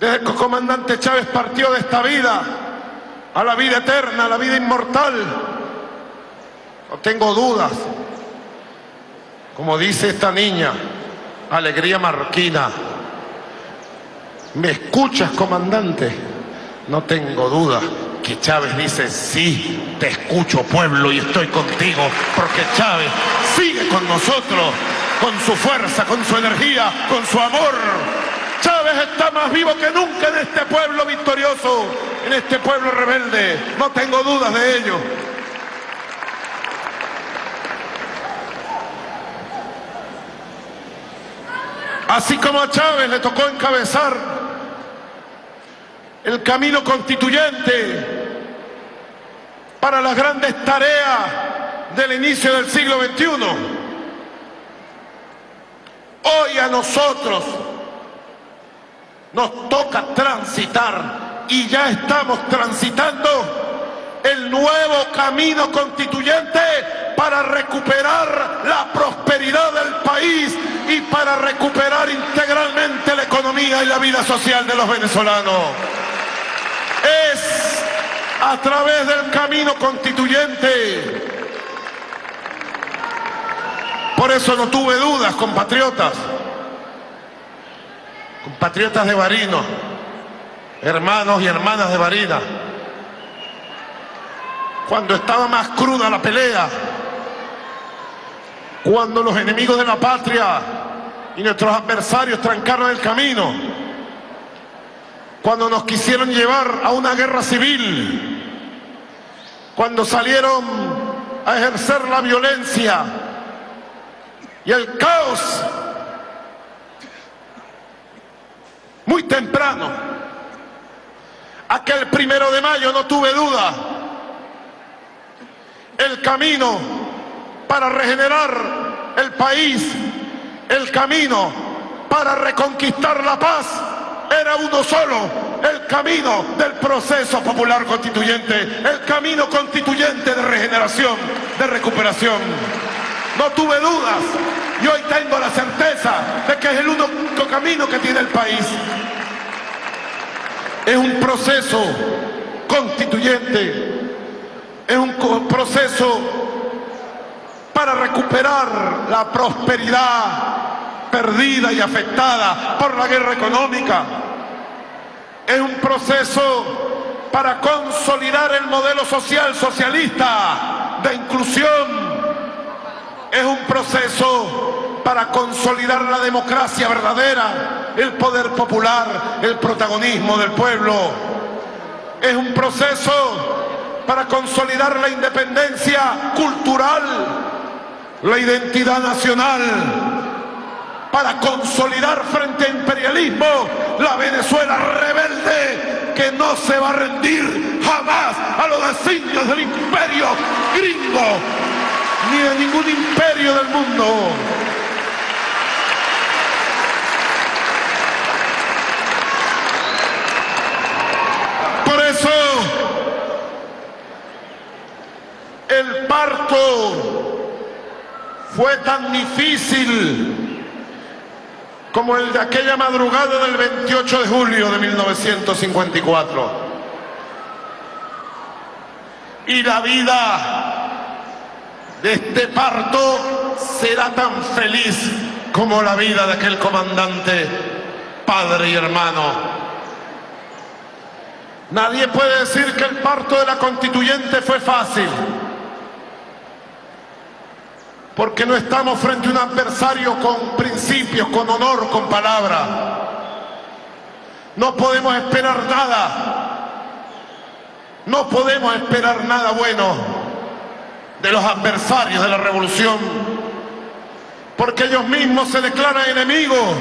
H: Desde que el comandante Chávez partió de esta vida a la vida eterna, a la vida inmortal, no tengo dudas. Como dice esta niña, alegría marquina. ¿Me escuchas, comandante? No tengo duda que Chávez dice, sí, te escucho pueblo y estoy contigo, porque Chávez sigue con nosotros, con su fuerza, con su energía, con su amor. Chávez está más vivo que nunca en este pueblo victorioso, en este pueblo rebelde, no tengo dudas de ello. Así como a Chávez le tocó encabezar el camino constituyente para las grandes tareas del inicio del siglo XXI. Hoy a nosotros nos toca transitar y ya estamos transitando el nuevo camino constituyente para recuperar la prosperidad del país y para recuperar integralmente la economía y la vida social de los venezolanos. Es a través del camino constituyente. Por eso no tuve dudas, compatriotas, compatriotas de Barino, hermanos y hermanas de Barina. Cuando estaba más cruda la pelea, cuando los enemigos de la patria y nuestros adversarios trancaron el camino, cuando nos quisieron llevar a una guerra civil, cuando salieron a ejercer la violencia y el caos muy temprano. Aquel primero de mayo no tuve duda. El camino para regenerar el país, el camino para reconquistar la paz era uno solo, el camino del proceso popular constituyente, el camino constituyente de regeneración, de recuperación. No tuve dudas y hoy tengo la certeza de que es el único camino que tiene el país. Es un proceso constituyente, es un proceso para recuperar la prosperidad perdida y afectada por la guerra económica. Es un proceso para consolidar el modelo social socialista de inclusión. Es un proceso para consolidar la democracia verdadera, el poder popular, el protagonismo del pueblo. Es un proceso para consolidar la independencia cultural, la identidad nacional, para consolidar frente a imperialismo la Venezuela rebelde que no se va a rendir jamás a los designios del imperio gringo ni de ningún imperio del mundo. Por eso el parto fue tan difícil como el de aquella madrugada del 28 de julio de 1954. Y la vida este parto será tan feliz como la vida de aquel comandante, padre y hermano. Nadie puede decir que el parto de la constituyente fue fácil, porque no estamos frente a un adversario con principios, con honor, con palabra. No podemos esperar nada, no podemos esperar nada bueno de los adversarios de la revolución, porque ellos mismos se declaran enemigos,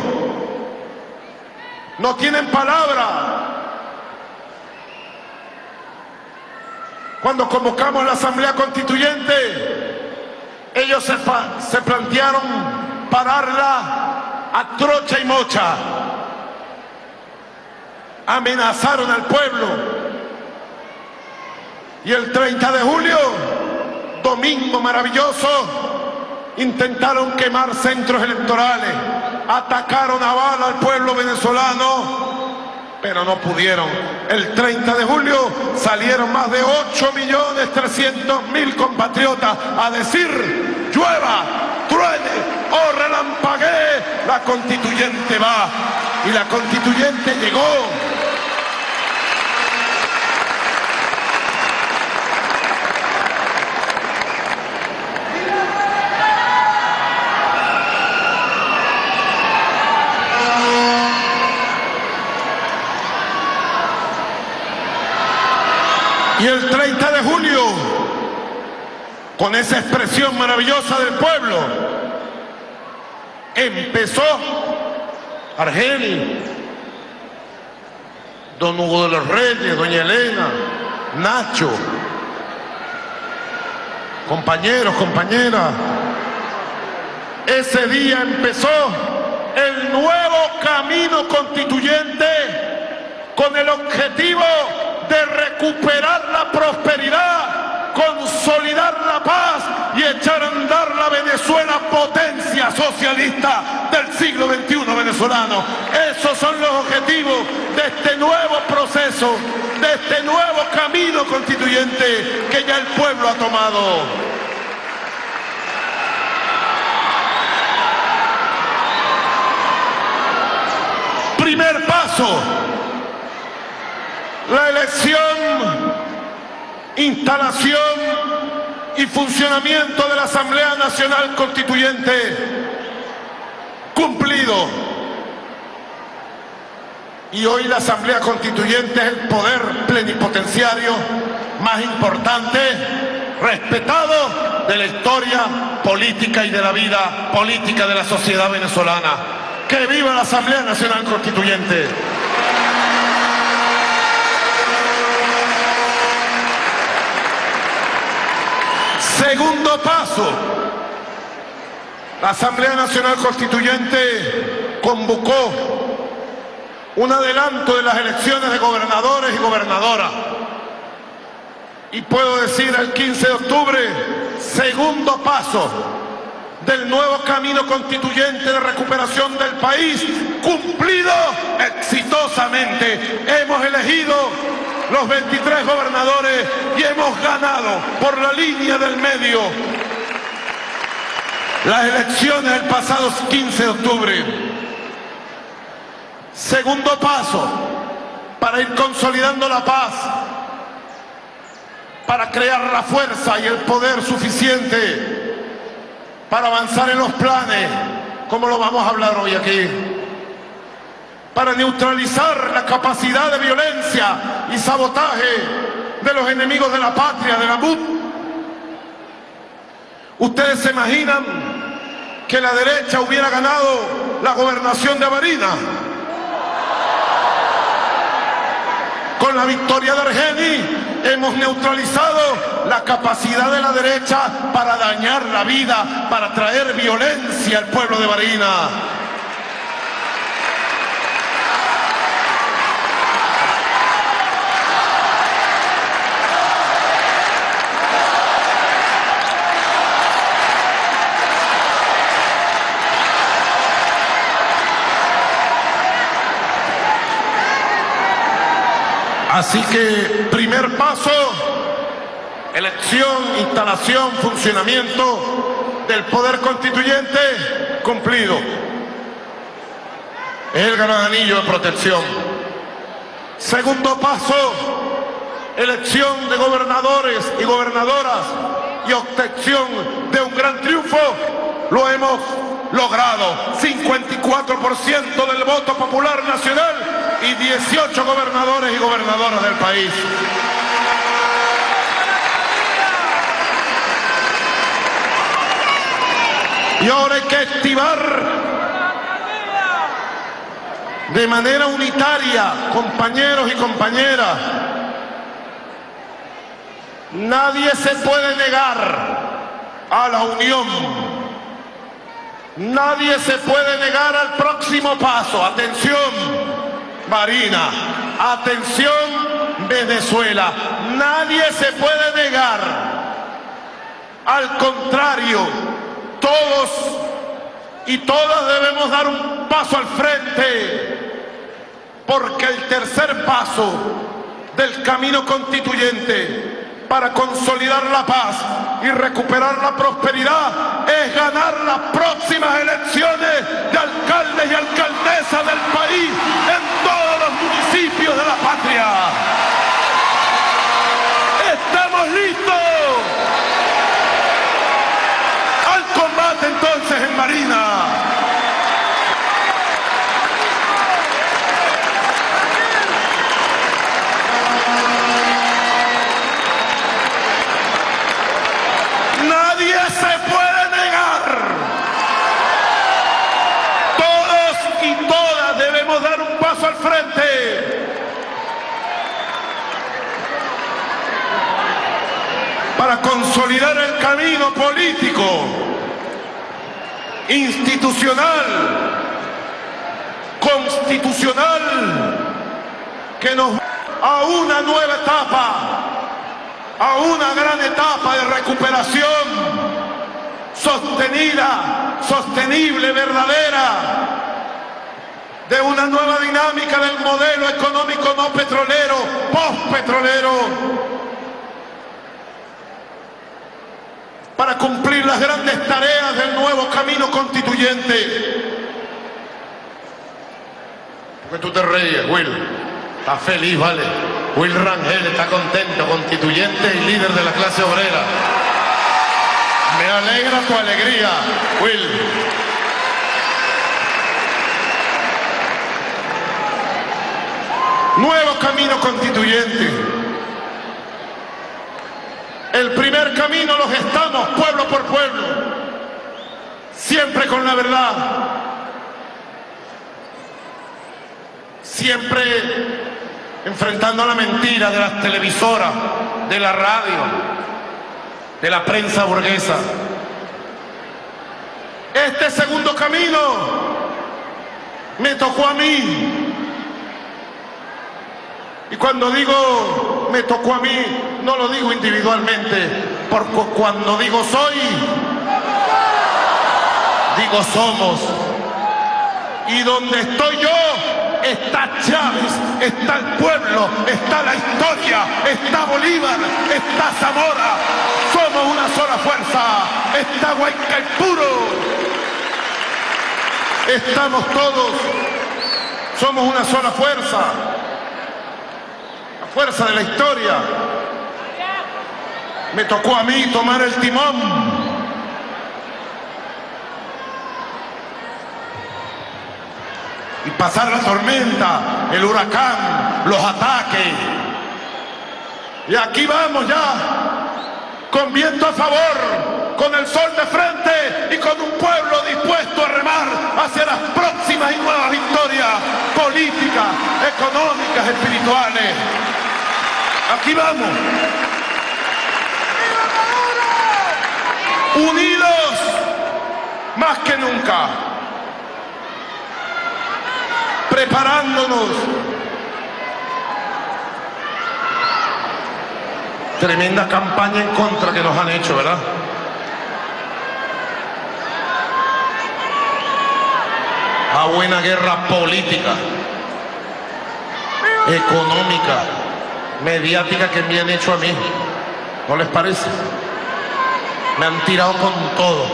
H: no tienen palabra. Cuando convocamos la Asamblea Constituyente, ellos se, plantearon pararla a trocha y mocha. Amenazaron al pueblo. Y el 30 de julio, domingo maravilloso, intentaron quemar centros electorales. Atacaron a bala al pueblo venezolano pero no pudieron. El 30 de julio salieron más de 8 millones 300 mil compatriotas a decir, llueva, truene o relampaguee, la constituyente va. Y la constituyente llegó. Y el 30 de julio, con esa expresión maravillosa del pueblo, empezó Argel, Don Hugo de los Reyes, Doña Elena, Nacho, compañeros, compañeras, ese día empezó el nuevo camino constituyente con el objetivo de recuperar la prosperidad, consolidar la paz y echar a andar la Venezuela potencia socialista del siglo XXI venezolano. Esos son los objetivos de este nuevo proceso, de este nuevo camino constituyente que ya el pueblo ha tomado. Primer paso, la elección, instalación y funcionamiento de la Asamblea Nacional Constituyente cumplido. Y hoy la Asamblea Constituyente es el poder plenipotenciario más importante, respetado de la historia política y de la vida política de la sociedad venezolana. ¡Que viva la Asamblea Nacional Constituyente! Segundo paso, la Asamblea Nacional Constituyente convocó un adelanto de las elecciones de gobernadores y gobernadoras. Y puedo decir el 15 de octubre, segundo paso del nuevo camino constituyente de recuperación del país, cumplido exitosamente. Hemos elegido los 23 gobernadores y hemos ganado por la línea del medio las elecciones del pasado 15 de octubre. Segundo paso para ir consolidando la paz, para crear la fuerza y el poder suficiente para avanzar en los planes, como lo vamos a hablar hoy aquí, para neutralizar la capacidad de violencia y sabotaje de los enemigos de la patria, de la MUP. ¿Ustedes se imaginan que la derecha hubiera ganado la gobernación de Amarina? Con la victoria de Argeni hemos neutralizado la capacidad de la derecha para dañar la vida, para traer violencia al pueblo de Marina. Así que primer paso, elección, instalación, funcionamiento del poder constituyente cumplido. El gran anillo de protección. Segundo paso, elección de gobernadores y gobernadoras y obtención de un gran triunfo. Lo hemos logrado. 54% del voto popular nacional y 18 gobernadores y gobernadoras del país. Y ahora hay que activar de manera unitaria, compañeros y compañeras. Nadie se puede negar a la unión. Nadie se puede negar al próximo paso. Atención, Marina. Atención, Venezuela. Nadie se puede negar. Al contrario, todos y todas debemos dar un paso al frente, porque el tercer paso del camino constituyente para consolidar la paz y recuperar la prosperidad es ganar las próximas elecciones de alcaldes y alcaldesas del país en todos los municipios de la patria. ¡Estamos listos! Al combate entonces en Marina. Nadie se puede negar. Todos y todas debemos dar un paso al frente. Para consolidar el camino político, institucional, constitucional, que nos a una nueva etapa, a una gran etapa de recuperación sostenida, sostenible, verdadera, de una nueva dinámica del modelo económico no petrolero, post-petrolero, para cumplir las grandes tareas del nuevo camino constituyente.
I: Porque tú te ríes, Will. Está feliz, vale. Will Rangel está contento, constituyente y líder de la clase obrera. Me alegra tu alegría, Will.
H: Nuevo camino constituyente. El primer camino los estamos, pueblo por pueblo. Siempre con la verdad. Siempre enfrentando la mentira de las televisoras, de la radio, de la prensa burguesa. Este segundo camino me tocó a mí. Y cuando digo me tocó a mí, no lo digo individualmente, porque cuando digo soy, digo somos. Y donde estoy yo, está Chávez, está el pueblo, está la historia, está Bolívar, está Zamora. Somos una sola fuerza, está Huaycaipuro. Estamos todos, somos una sola fuerza, fuerza de la historia. Me tocó a mí tomar el timón. y pasar la tormenta, el huracán, los ataques. Y aquí vamos ya, con viento a favor, con el sol de frente y con un pueblo dispuesto a remar hacia las próximas y nuevas victorias políticas, económicas, espirituales. Aquí vamos. Unidos más que nunca. preparándonos. Tremenda campaña en contra que nos han hecho, ¿verdad? A buena guerra política, económica, mediática que me han hecho a mí. ¿No les parece? Me han tirado con todo.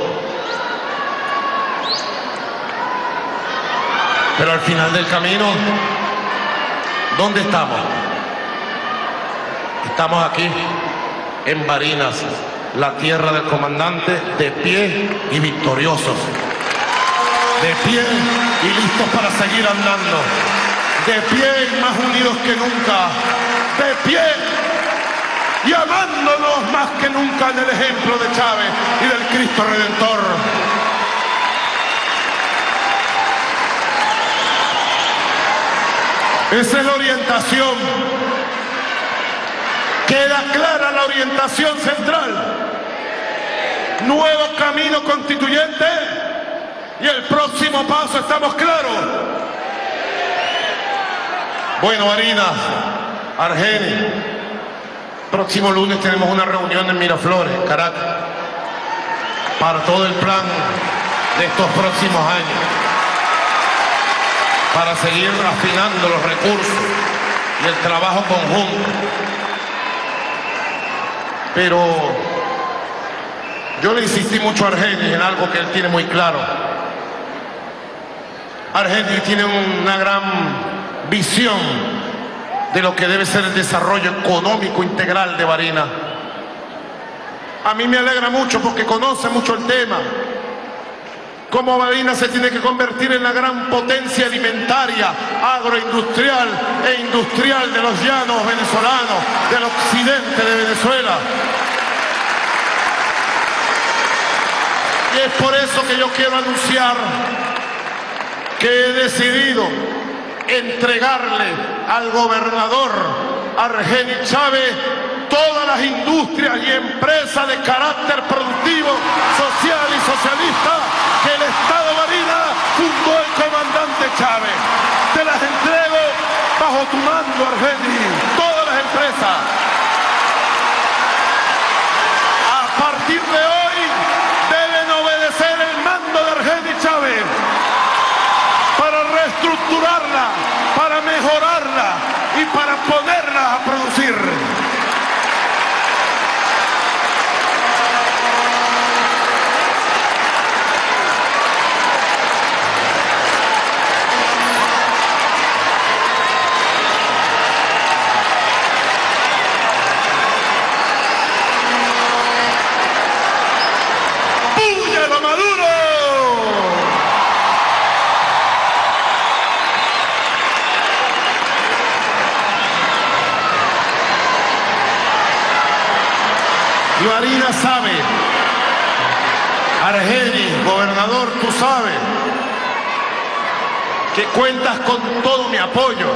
H: Pero al final del camino, ¿dónde estamos? Estamos aquí, en Barinas, la tierra del comandante, de pie y victoriosos. De pie y listos para seguir andando. De pie y más unidos que nunca. De pie y amándonos más que nunca en el ejemplo de Chávez y del Cristo Redentor. Esa es la orientación. Queda clara la orientación central. Nuevo camino constituyente y el próximo paso estamos claros. Bueno, Marina, Argeni, próximo lunes tenemos una reunión en Miraflores, Caracas, para todo el plan de estos próximos años para seguir afinando los recursos y el trabajo conjunto. Pero yo le insistí mucho a Argenis en algo que él tiene muy claro. Argenis tiene una gran visión de lo que debe ser el desarrollo económico integral de Barina. A mí me alegra mucho porque conoce mucho el tema cómo Barinas se tiene que convertir en la gran potencia alimentaria, agroindustrial e industrial de los llanos venezolanos, del occidente de Venezuela. Y es por eso que yo quiero anunciar que he decidido entregarle al gobernador Argeni Chávez todas las industrias y empresas de carácter productivo, social y socialista que el Estado Marina fundó el comandante Chávez. Te las entrego bajo tu mando, Argeni, todas las empresas. A partir de hoy deben obedecer el mando de Argeni Chávez para para mejorarla y para ponerla a producir. ¡Púñalo, Maduro! Y Marina sabe, Argeni, gobernador, tú sabes que cuentas con todo mi apoyo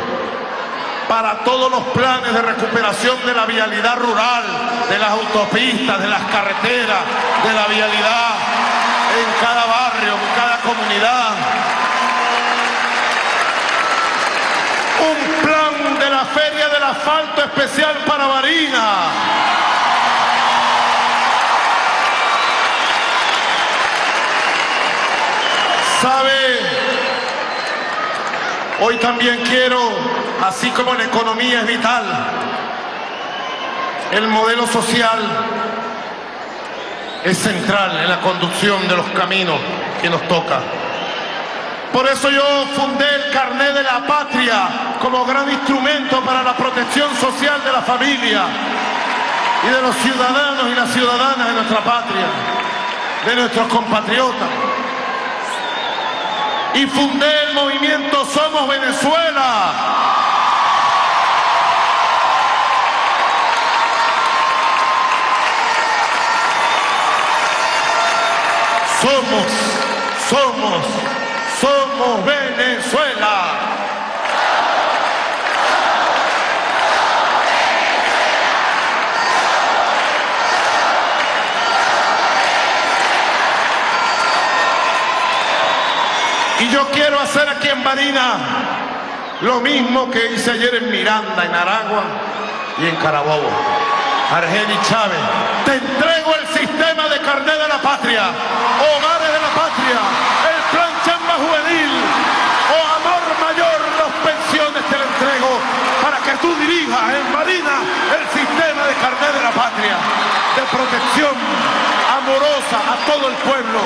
H: para todos los planes de recuperación de la vialidad rural, de las autopistas, de las carreteras, de la vialidad en cada barrio, en cada comunidad. Un plan de la Feria del Asfalto especial para Marina. ¿Sabe? Hoy también quiero, así como la economía es vital, el modelo social es central en la conducción de los caminos que nos toca. Por eso yo fundé el carnet de la patria como gran instrumento para la protección social de la familia y de los ciudadanos y las ciudadanas de nuestra patria, de nuestros compatriotas y fundé el movimiento Somos Venezuela. Somos, somos, somos Venezuela. Y yo quiero hacer aquí en Marina lo mismo que hice ayer en Miranda, en Aragua y en Carabobo. Argeni Chávez, te entrego el sistema de carnet de la patria, hogares de la patria, el plan chamba juvenil o amor mayor, las pensiones te lo entrego para que tú dirijas en Marina el sistema de carnet de la patria, de protección amorosa a todo el pueblo.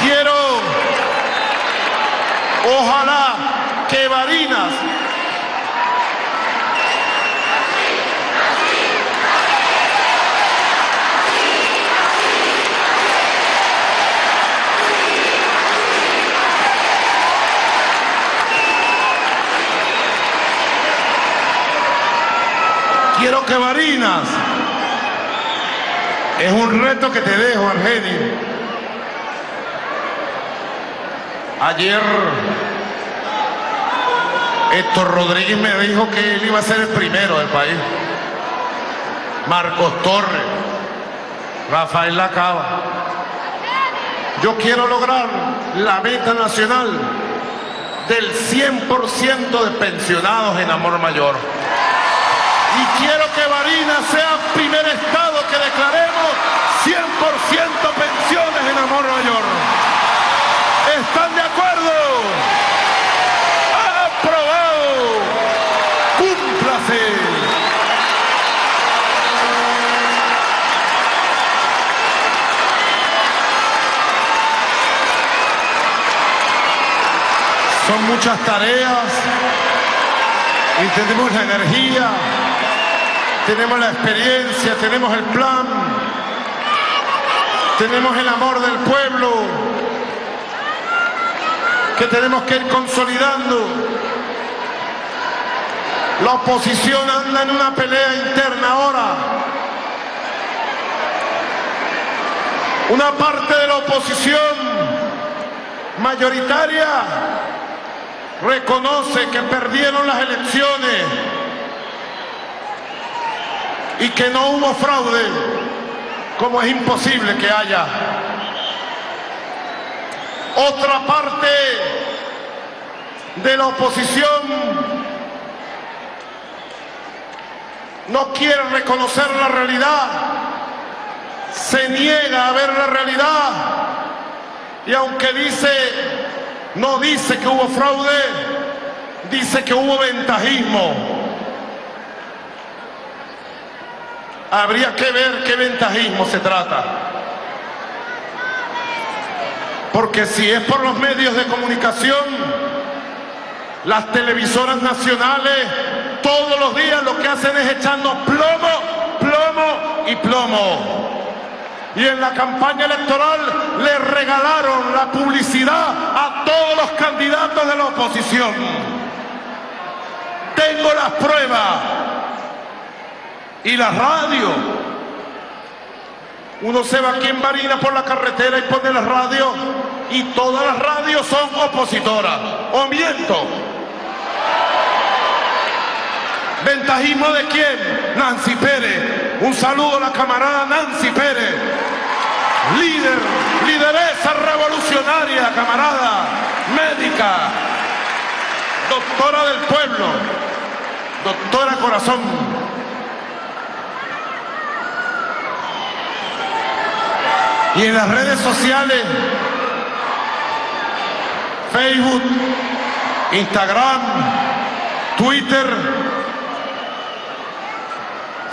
H: Quiero, ojalá que Barinas Quiero que Barinas es un reto que te dejo, Argeni. Ayer Héctor Rodríguez me dijo que él iba a ser el primero del país. Marcos Torres, Rafael Lacaba. Yo quiero lograr la meta nacional del 100% de pensionados en Amor Mayor. Y quiero que Barinas sea el primer estado que declaremos 100% pensiones en Amor Mayor. ¿Están de acuerdo? ¡Aprobado! ¡Cúmplase! Son muchas tareas y tenemos la energía, tenemos la experiencia, tenemos el plan, tenemos el amor del pueblo que tenemos que ir consolidando. La oposición anda en una pelea interna ahora. Una parte de la oposición mayoritaria reconoce que perdieron las elecciones y que no hubo fraude, como es imposible que haya. Otra parte de la oposición no quiere reconocer la realidad, se niega a ver la realidad y aunque dice, no dice que hubo fraude, dice que hubo ventajismo. Habría que ver qué ventajismo se trata. Porque si es por los medios de comunicación, las televisoras nacionales todos los días lo que hacen es echarnos plomo, plomo y plomo. Y en la campaña electoral le regalaron la publicidad a todos los candidatos de la oposición. Tengo las pruebas. Y la radio. Uno se va aquí en Marina por la carretera y pone la radio y todas las radios son opositoras. ¿O miento? ¿Ventajismo de quién? Nancy Pérez. Un saludo a la camarada Nancy Pérez. Líder, lideresa revolucionaria, camarada, médica, doctora del pueblo, doctora corazón. Y en las redes sociales, Facebook, Instagram, Twitter,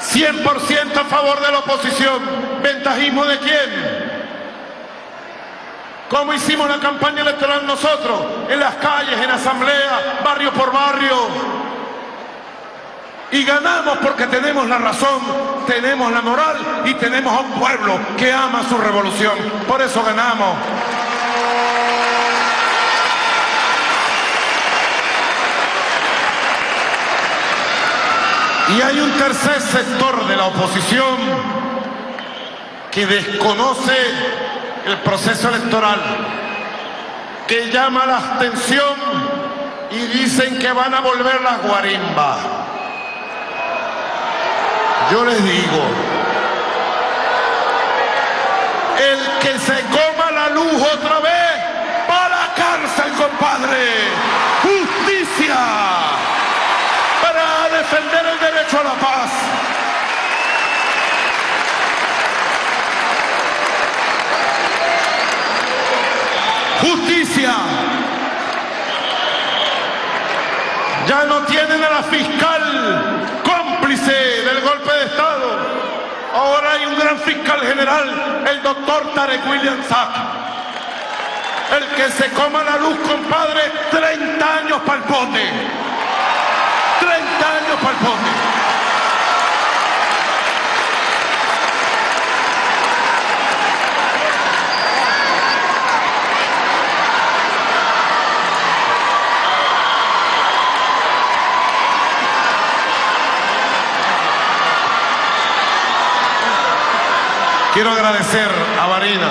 H: 100% a favor de la oposición. ¿Ventajismo de quién? ¿Cómo hicimos la campaña electoral nosotros? En las calles, en asamblea, barrio por barrio. Y ganamos porque tenemos la razón, tenemos la moral y tenemos a un pueblo que ama su revolución. Por eso ganamos. Y hay un tercer sector de la oposición que desconoce el proceso electoral, que llama la abstención y dicen que van a volver las guarimbas. Yo les digo, el que se coma la luz otra vez, va a la cárcel, compadre. Justicia para defender el derecho a la paz. Justicia. Ya no tienen a la fiscal cómplice del golpe de Estado. Ahora hay un gran fiscal general, el doctor Tarek William Sack. El que se coma la luz, compadre, 30 años para el pote. 30 años para el pote. Quiero agradecer a Varina,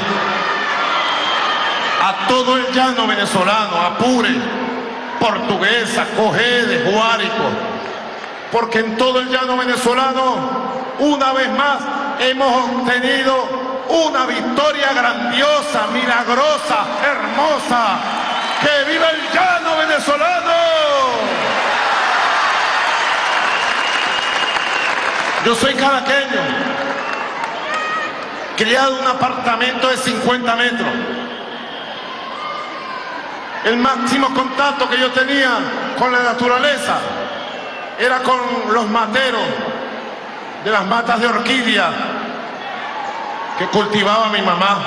H: a todo el llano venezolano, Apure, Portuguesa, Cojedes, Guárico, porque en todo el llano venezolano, una vez más, hemos obtenido una victoria grandiosa, milagrosa, hermosa. ¡Que viva el llano venezolano! Yo soy caraqueño, criado en un apartamento de 50 metros. El máximo contacto que yo tenía con la naturaleza era con los materos de las matas de orquídea que cultivaba mi mamá.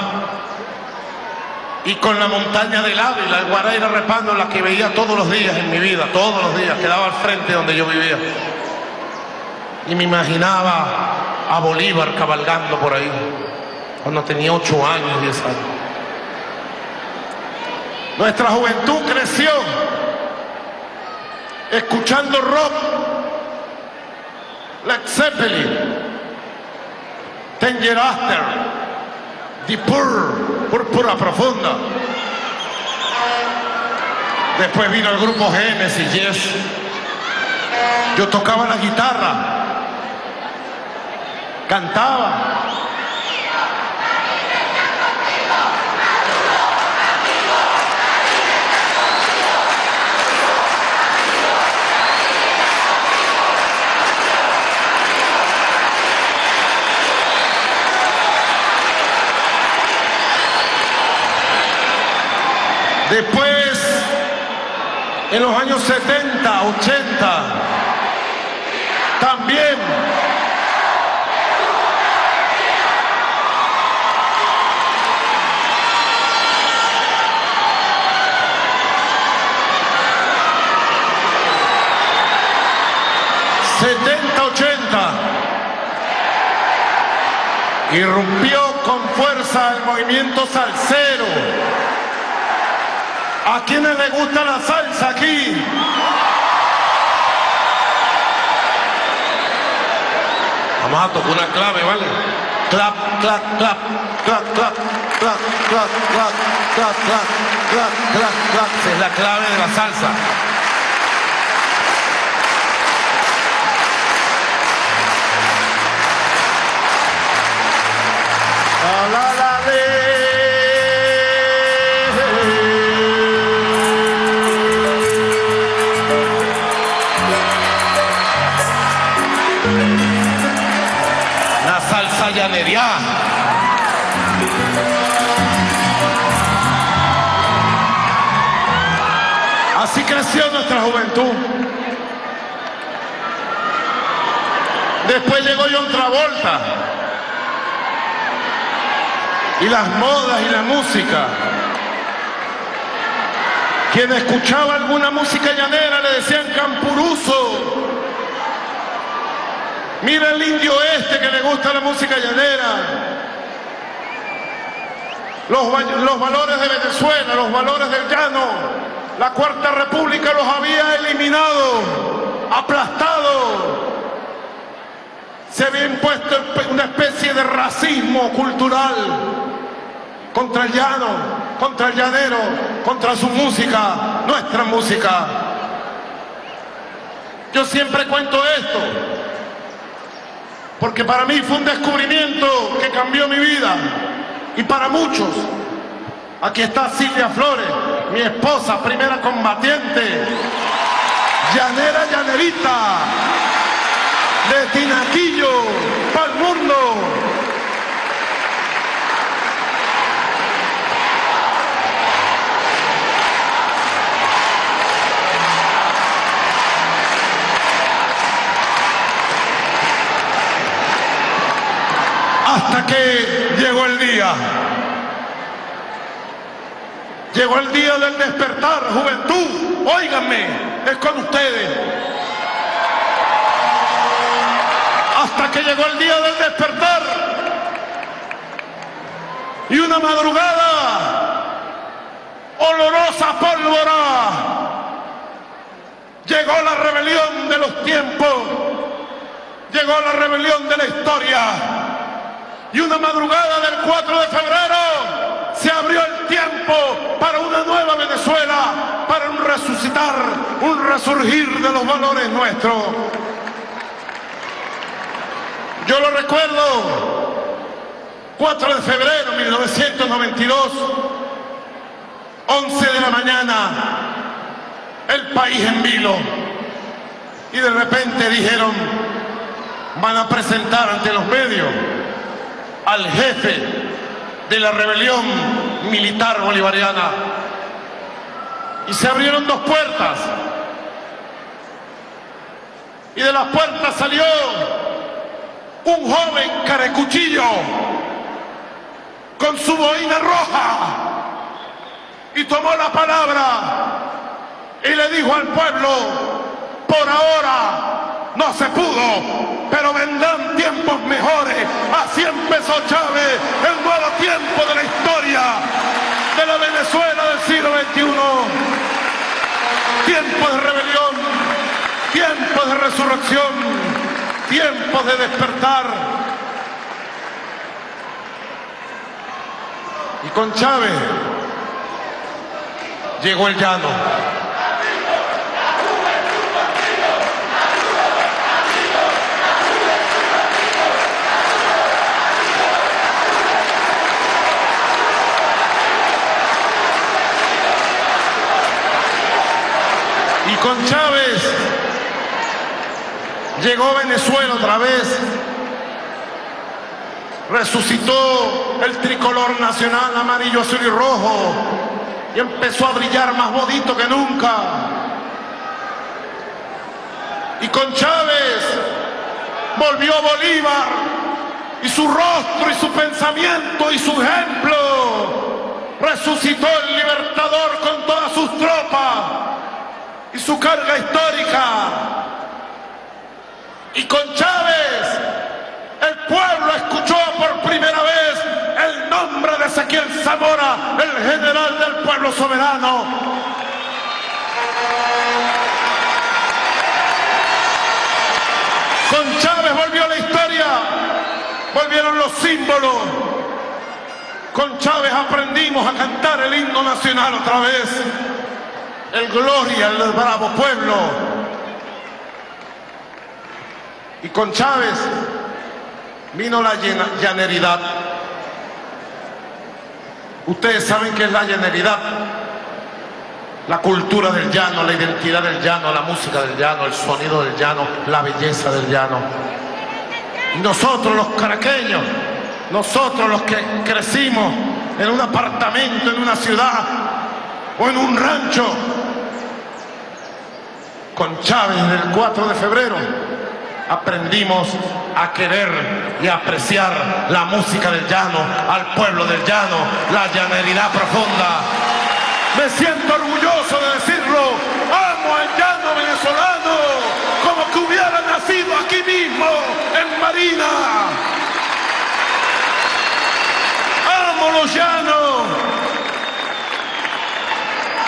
H: Y con la montaña del Ávila, el Guaraira Repando, la que veía todos los días en mi vida, todos los días, quedaba al frente donde yo vivía. Y me imaginaba a Bolívar cabalgando por ahí, cuando tenía ocho años, diez años. Nuestra juventud creció escuchando rock, Led Zeppelin, Danger After, Deep Pur, Púrpura Profunda. Después vino el grupo Genesis, Yes. Yo tocaba la guitarra, cantaba. Después, en los años 70, 80, también. ...70, 80... ...irrumpió con fuerza el movimiento salsero... ¿A quiénes les gusta la salsa aquí?
I: Vamos a tocar una clave, ¿vale?
H: Clap, clap, clap, clap, clap, clap, clap, clap, clap, clap, clap, clap, clap.
I: Esa es la clave de la salsa.
H: La, La
I: salsa llanería.
H: Así creció nuestra juventud. Después llegó John Travolta. Y las modas y la música. Quien escuchaba alguna música llanera le decían campuruso. Mira el indio este que le gusta la música llanera. Los, va- los valores de Venezuela, los valores del llano, la Cuarta República los había eliminado, aplastado. Se había impuesto una especie de racismo cultural contra el llano, contra el llanero, contra su música, nuestra música. Yo siempre cuento esto, porque para mí fue un descubrimiento que cambió mi vida y para muchos. Aquí está Silvia Flores, mi esposa, primera combatiente, llanera llanerita, de Tinaquillo, para el mundo. Hasta que llegó el día. Llegó el día del despertar, juventud. Óiganme, es con ustedes. Hasta que llegó el día del despertar. Y una madrugada, olorosa pólvora. Llegó la rebelión de los tiempos. Llegó la rebelión de la historia. Y una madrugada del 4 de febrero se abrió el tiempo para una nueva Venezuela, para un resucitar, un resurgir de los valores nuestros. Yo lo recuerdo, 4 de febrero de 1992, 11 de la mañana, el país en vilo. Y de repente dijeron, van a presentar ante los medios al jefe de la rebelión militar bolivariana. Y se abrieron dos puertas. Y de las puertas salió un joven carecuchillo con su boina roja y tomó la palabra y le dijo al pueblo, por ahora no se pudo, pero vendrán tiempos mejores. Así empezó Chávez, el nuevo tiempo de la historia de la Venezuela del siglo XXI. Tiempos de rebelión, tiempos de resurrección, tiempos de despertar. Y con Chávez llegó el llano. Con Chávez. Llegó Venezuela otra vez, resucitó el tricolor nacional amarillo, azul y rojo. Y empezó a brillar más bonito que nunca. Y con Chávez volvió Bolívar y su rostro y su pensamiento y su ejemplo. Resucitó el libertador con todas sus tropas y su carga histórica. Y con Chávez, el pueblo escuchó por primera vez el nombre de Ezequiel Zamora, el general del pueblo soberano. Con Chávez volvió la historia, volvieron los símbolos. Con Chávez aprendimos a cantar el himno nacional otra vez. El gloria al bravo pueblo. Y con Chávez vino la llaneridad. Ustedes saben qué es la llaneridad. La cultura del llano, la identidad del llano, la música del llano, el sonido del llano, la belleza del llano. Nosotros los caraqueños, nosotros los que crecimos en un apartamento, en una ciudad o en un rancho, con Chávez del 4 de febrero, aprendimos a querer y apreciar la música del llano, al pueblo del llano, la llaneridad profunda. Me siento orgulloso de decirlo, amo al llano venezolano, como que hubiera nacido aquí mismo, en Marina. Amo los llanos,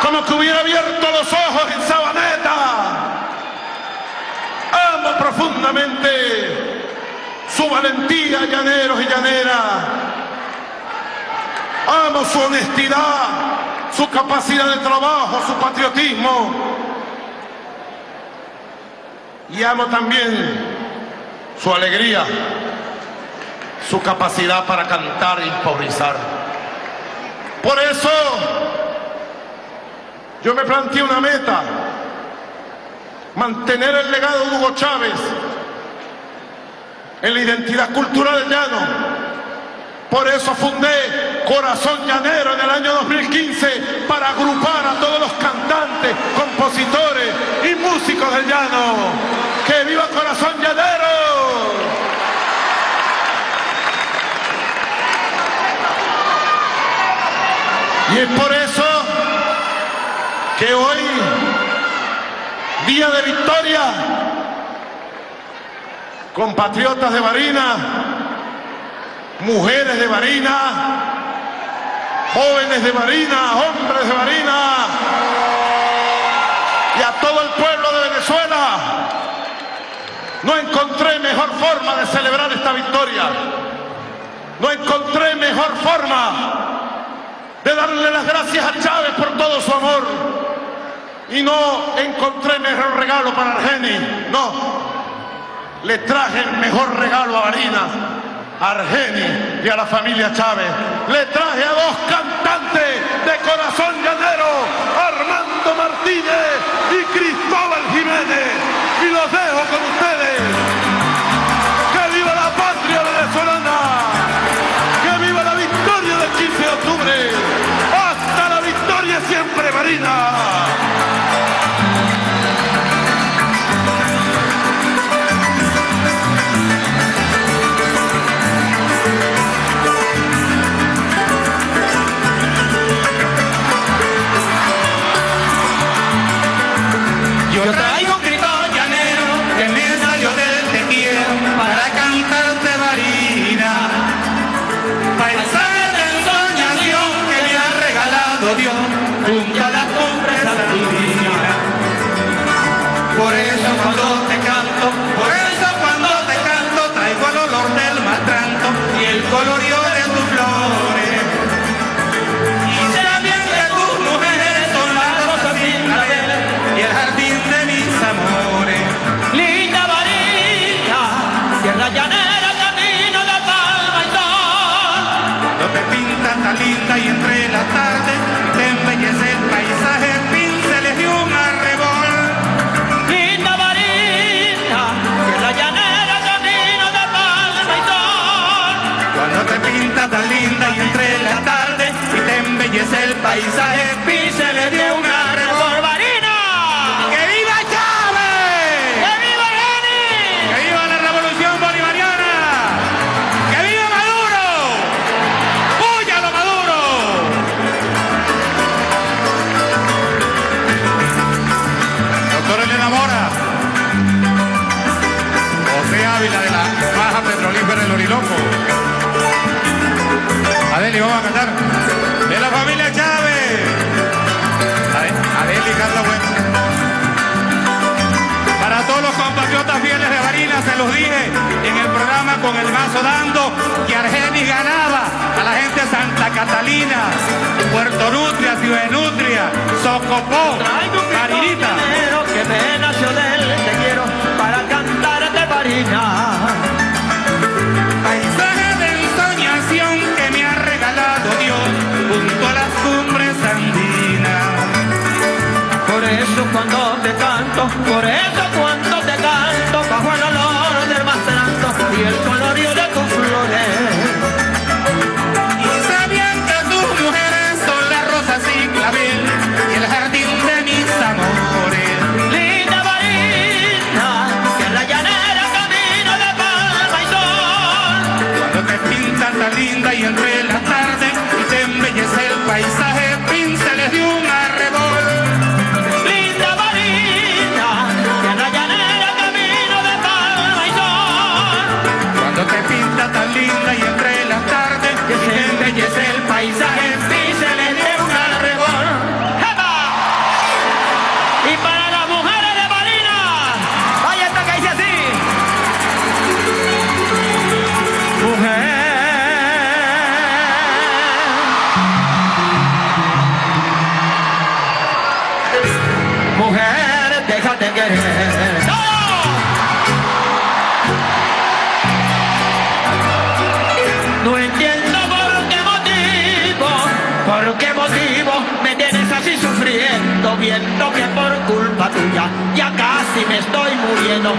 H: como que hubiera abierto los ojos en Sabaneta. Amo profundamente su valentía, llaneros y llaneras. Amo su honestidad, su capacidad de trabajo, su patriotismo. Y amo también su alegría, su capacidad para cantar e improvisar. Por eso yo me planteé una meta, mantener el legado de Hugo Chávez en la identidad cultural del llano. Por eso fundé Corazón Llanero en el año 2015 para agrupar a todos los cantantes, compositores y músicos del llano. ¡Que viva Corazón Llanero! Y es por que hoy, día de victoria, compatriotas de Marina, mujeres de Marina, jóvenes de Marina, hombres de Marina y a todo el pueblo de Venezuela, no encontré mejor forma de celebrar esta victoria. No encontré mejor forma de darle las gracias a Chávez por todo su amor. Y no encontré mejor regalo para Argeni. No. Le traje el mejor regalo a Barinas, a Argeni y a la familia Chávez. Le traje a dos cantantes de corazón llanero, Armando Martínez y Cristóbal Jiménez. Y los dejo con ustedes. ¡Que viva la patria venezolana! ¡Que viva la victoria del 15 de octubre! ¡Hasta la victoria siempre, Marina!
J: país arrepia. Argentina, se
C: los dije en el programa con el mazo dando, que Argenis ganaba a la gente de Santa Catalina, Puerto Nutria, Ciudad Nutria, Socopó, Marinita.
J: Que me nació de él, te quiero para cantarte Marina.
C: Paisaje de ensoñación que me ha regalado Dios junto a las cumbres andinas.
J: Por eso cuando te canto, por eso cuando y el colorio de tus flores. me estoy muriendo.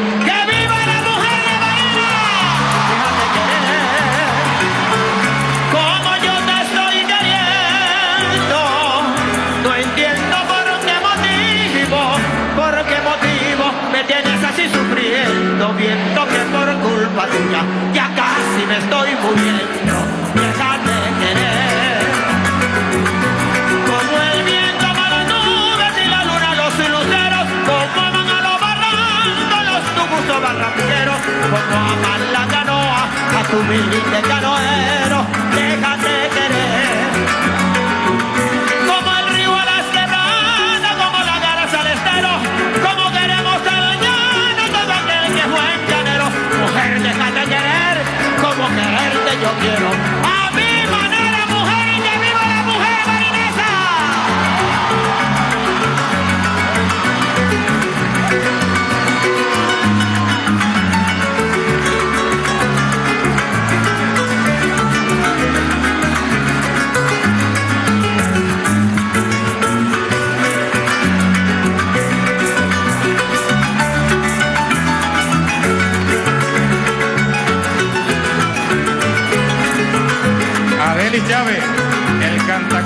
J: por no amar la canoa, a tu humilde canoero.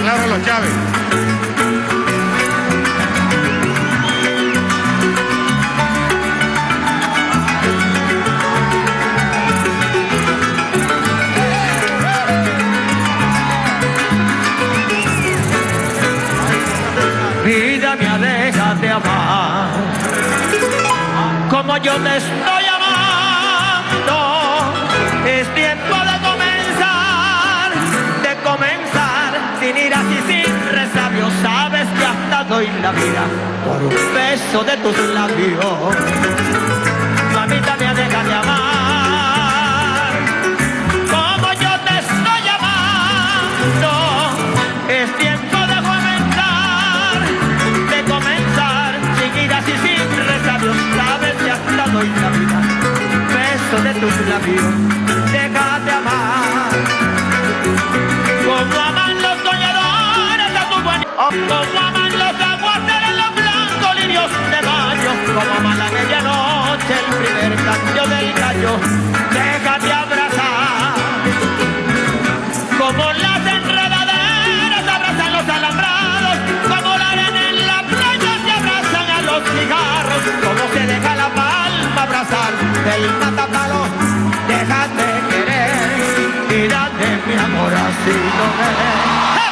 C: Clara Los Llaves.
J: Vida me aleja de amar, como yo te estoy doy la vida por un beso de tus labios. Mamita mía, deja de amar, como yo te estoy amando. Es tiempo de comenzar, de comenzar, chiquita, y sin resabios, sabes que hasta doy la vida. Un beso de tus labios, deja de amar. Como aman los soñadores de tu buen... Como aman de baño, como mala medianoche, el primer cambio del gallo. Déjate abrazar,
B: como las enredaderas abrazan los alambrados, como la arena en la playa se abrazan a los cigarros, como se deja la palma abrazar el matapalo. Déjate querer y date mi amor así no me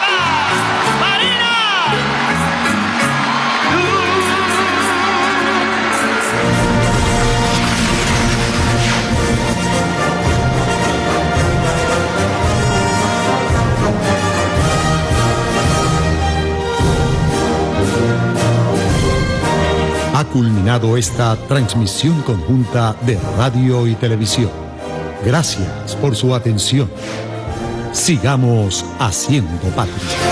B: culminado esta transmisión conjunta de radio y televisión. Gracias por su atención. Sigamos haciendo patria.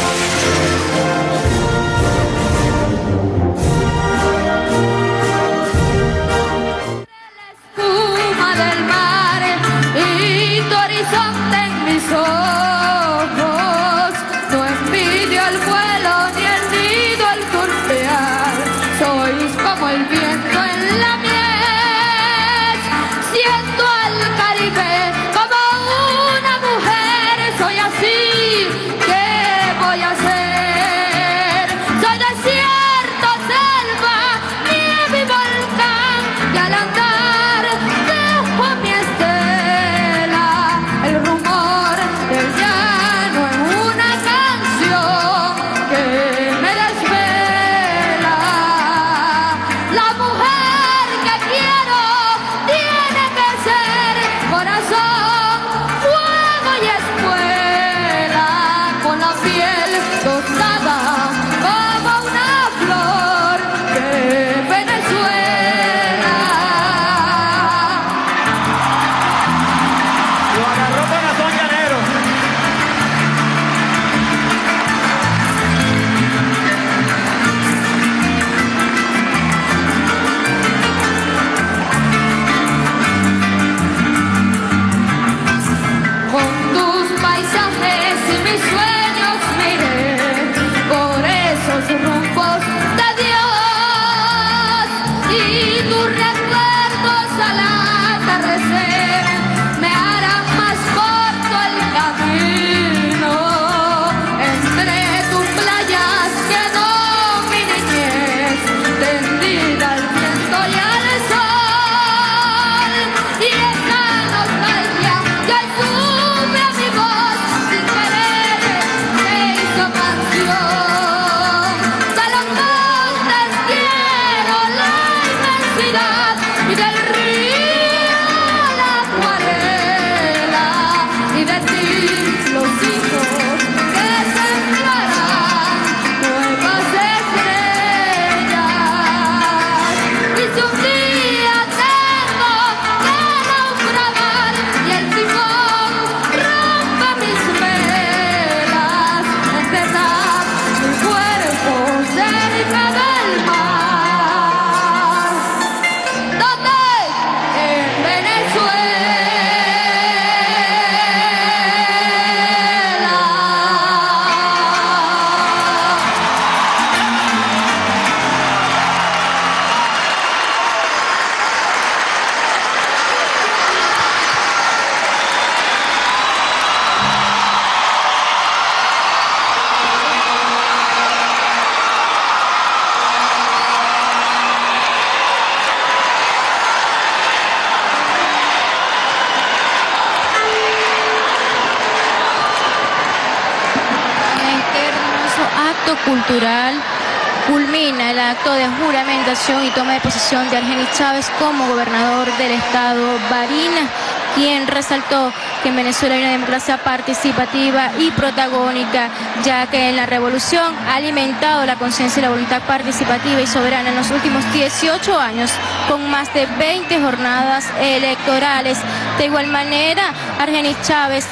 B: Toma de Argenis Chávez como gobernador del estado Barinas, quien resaltó que en Venezuela hay una democracia participativa y protagónica, ya que en la revolución ha alimentado la conciencia y la voluntad participativa y soberana en los últimos 18 años, con más de 20 jornadas electorales. De igual manera, Argenis Chávez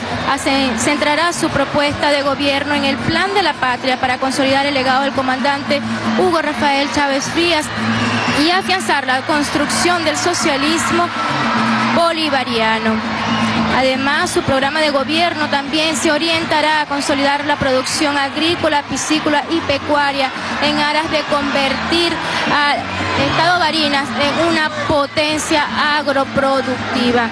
B: centrará su propuesta de gobierno en el plan de la patria para consolidar el legado del comandante Hugo Rafael Chávez Frías y afianzar la construcción del socialismo bolivariano. Además, su programa de gobierno también se orientará a consolidar la producción agrícola, piscícola y pecuaria en aras de convertir al Estado Barinas en una potencia agroproductiva.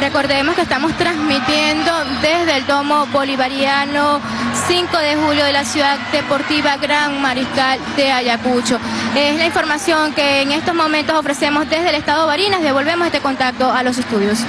B: Recordemos que estamos transmitiendo desde el Domo Bolivariano 5 de julio de la ciudad deportiva Gran Mariscal de Ayacucho. Es la información que en estos momentos ofrecemos desde el Estado Barinas. Devolvemos este contacto a los estudios.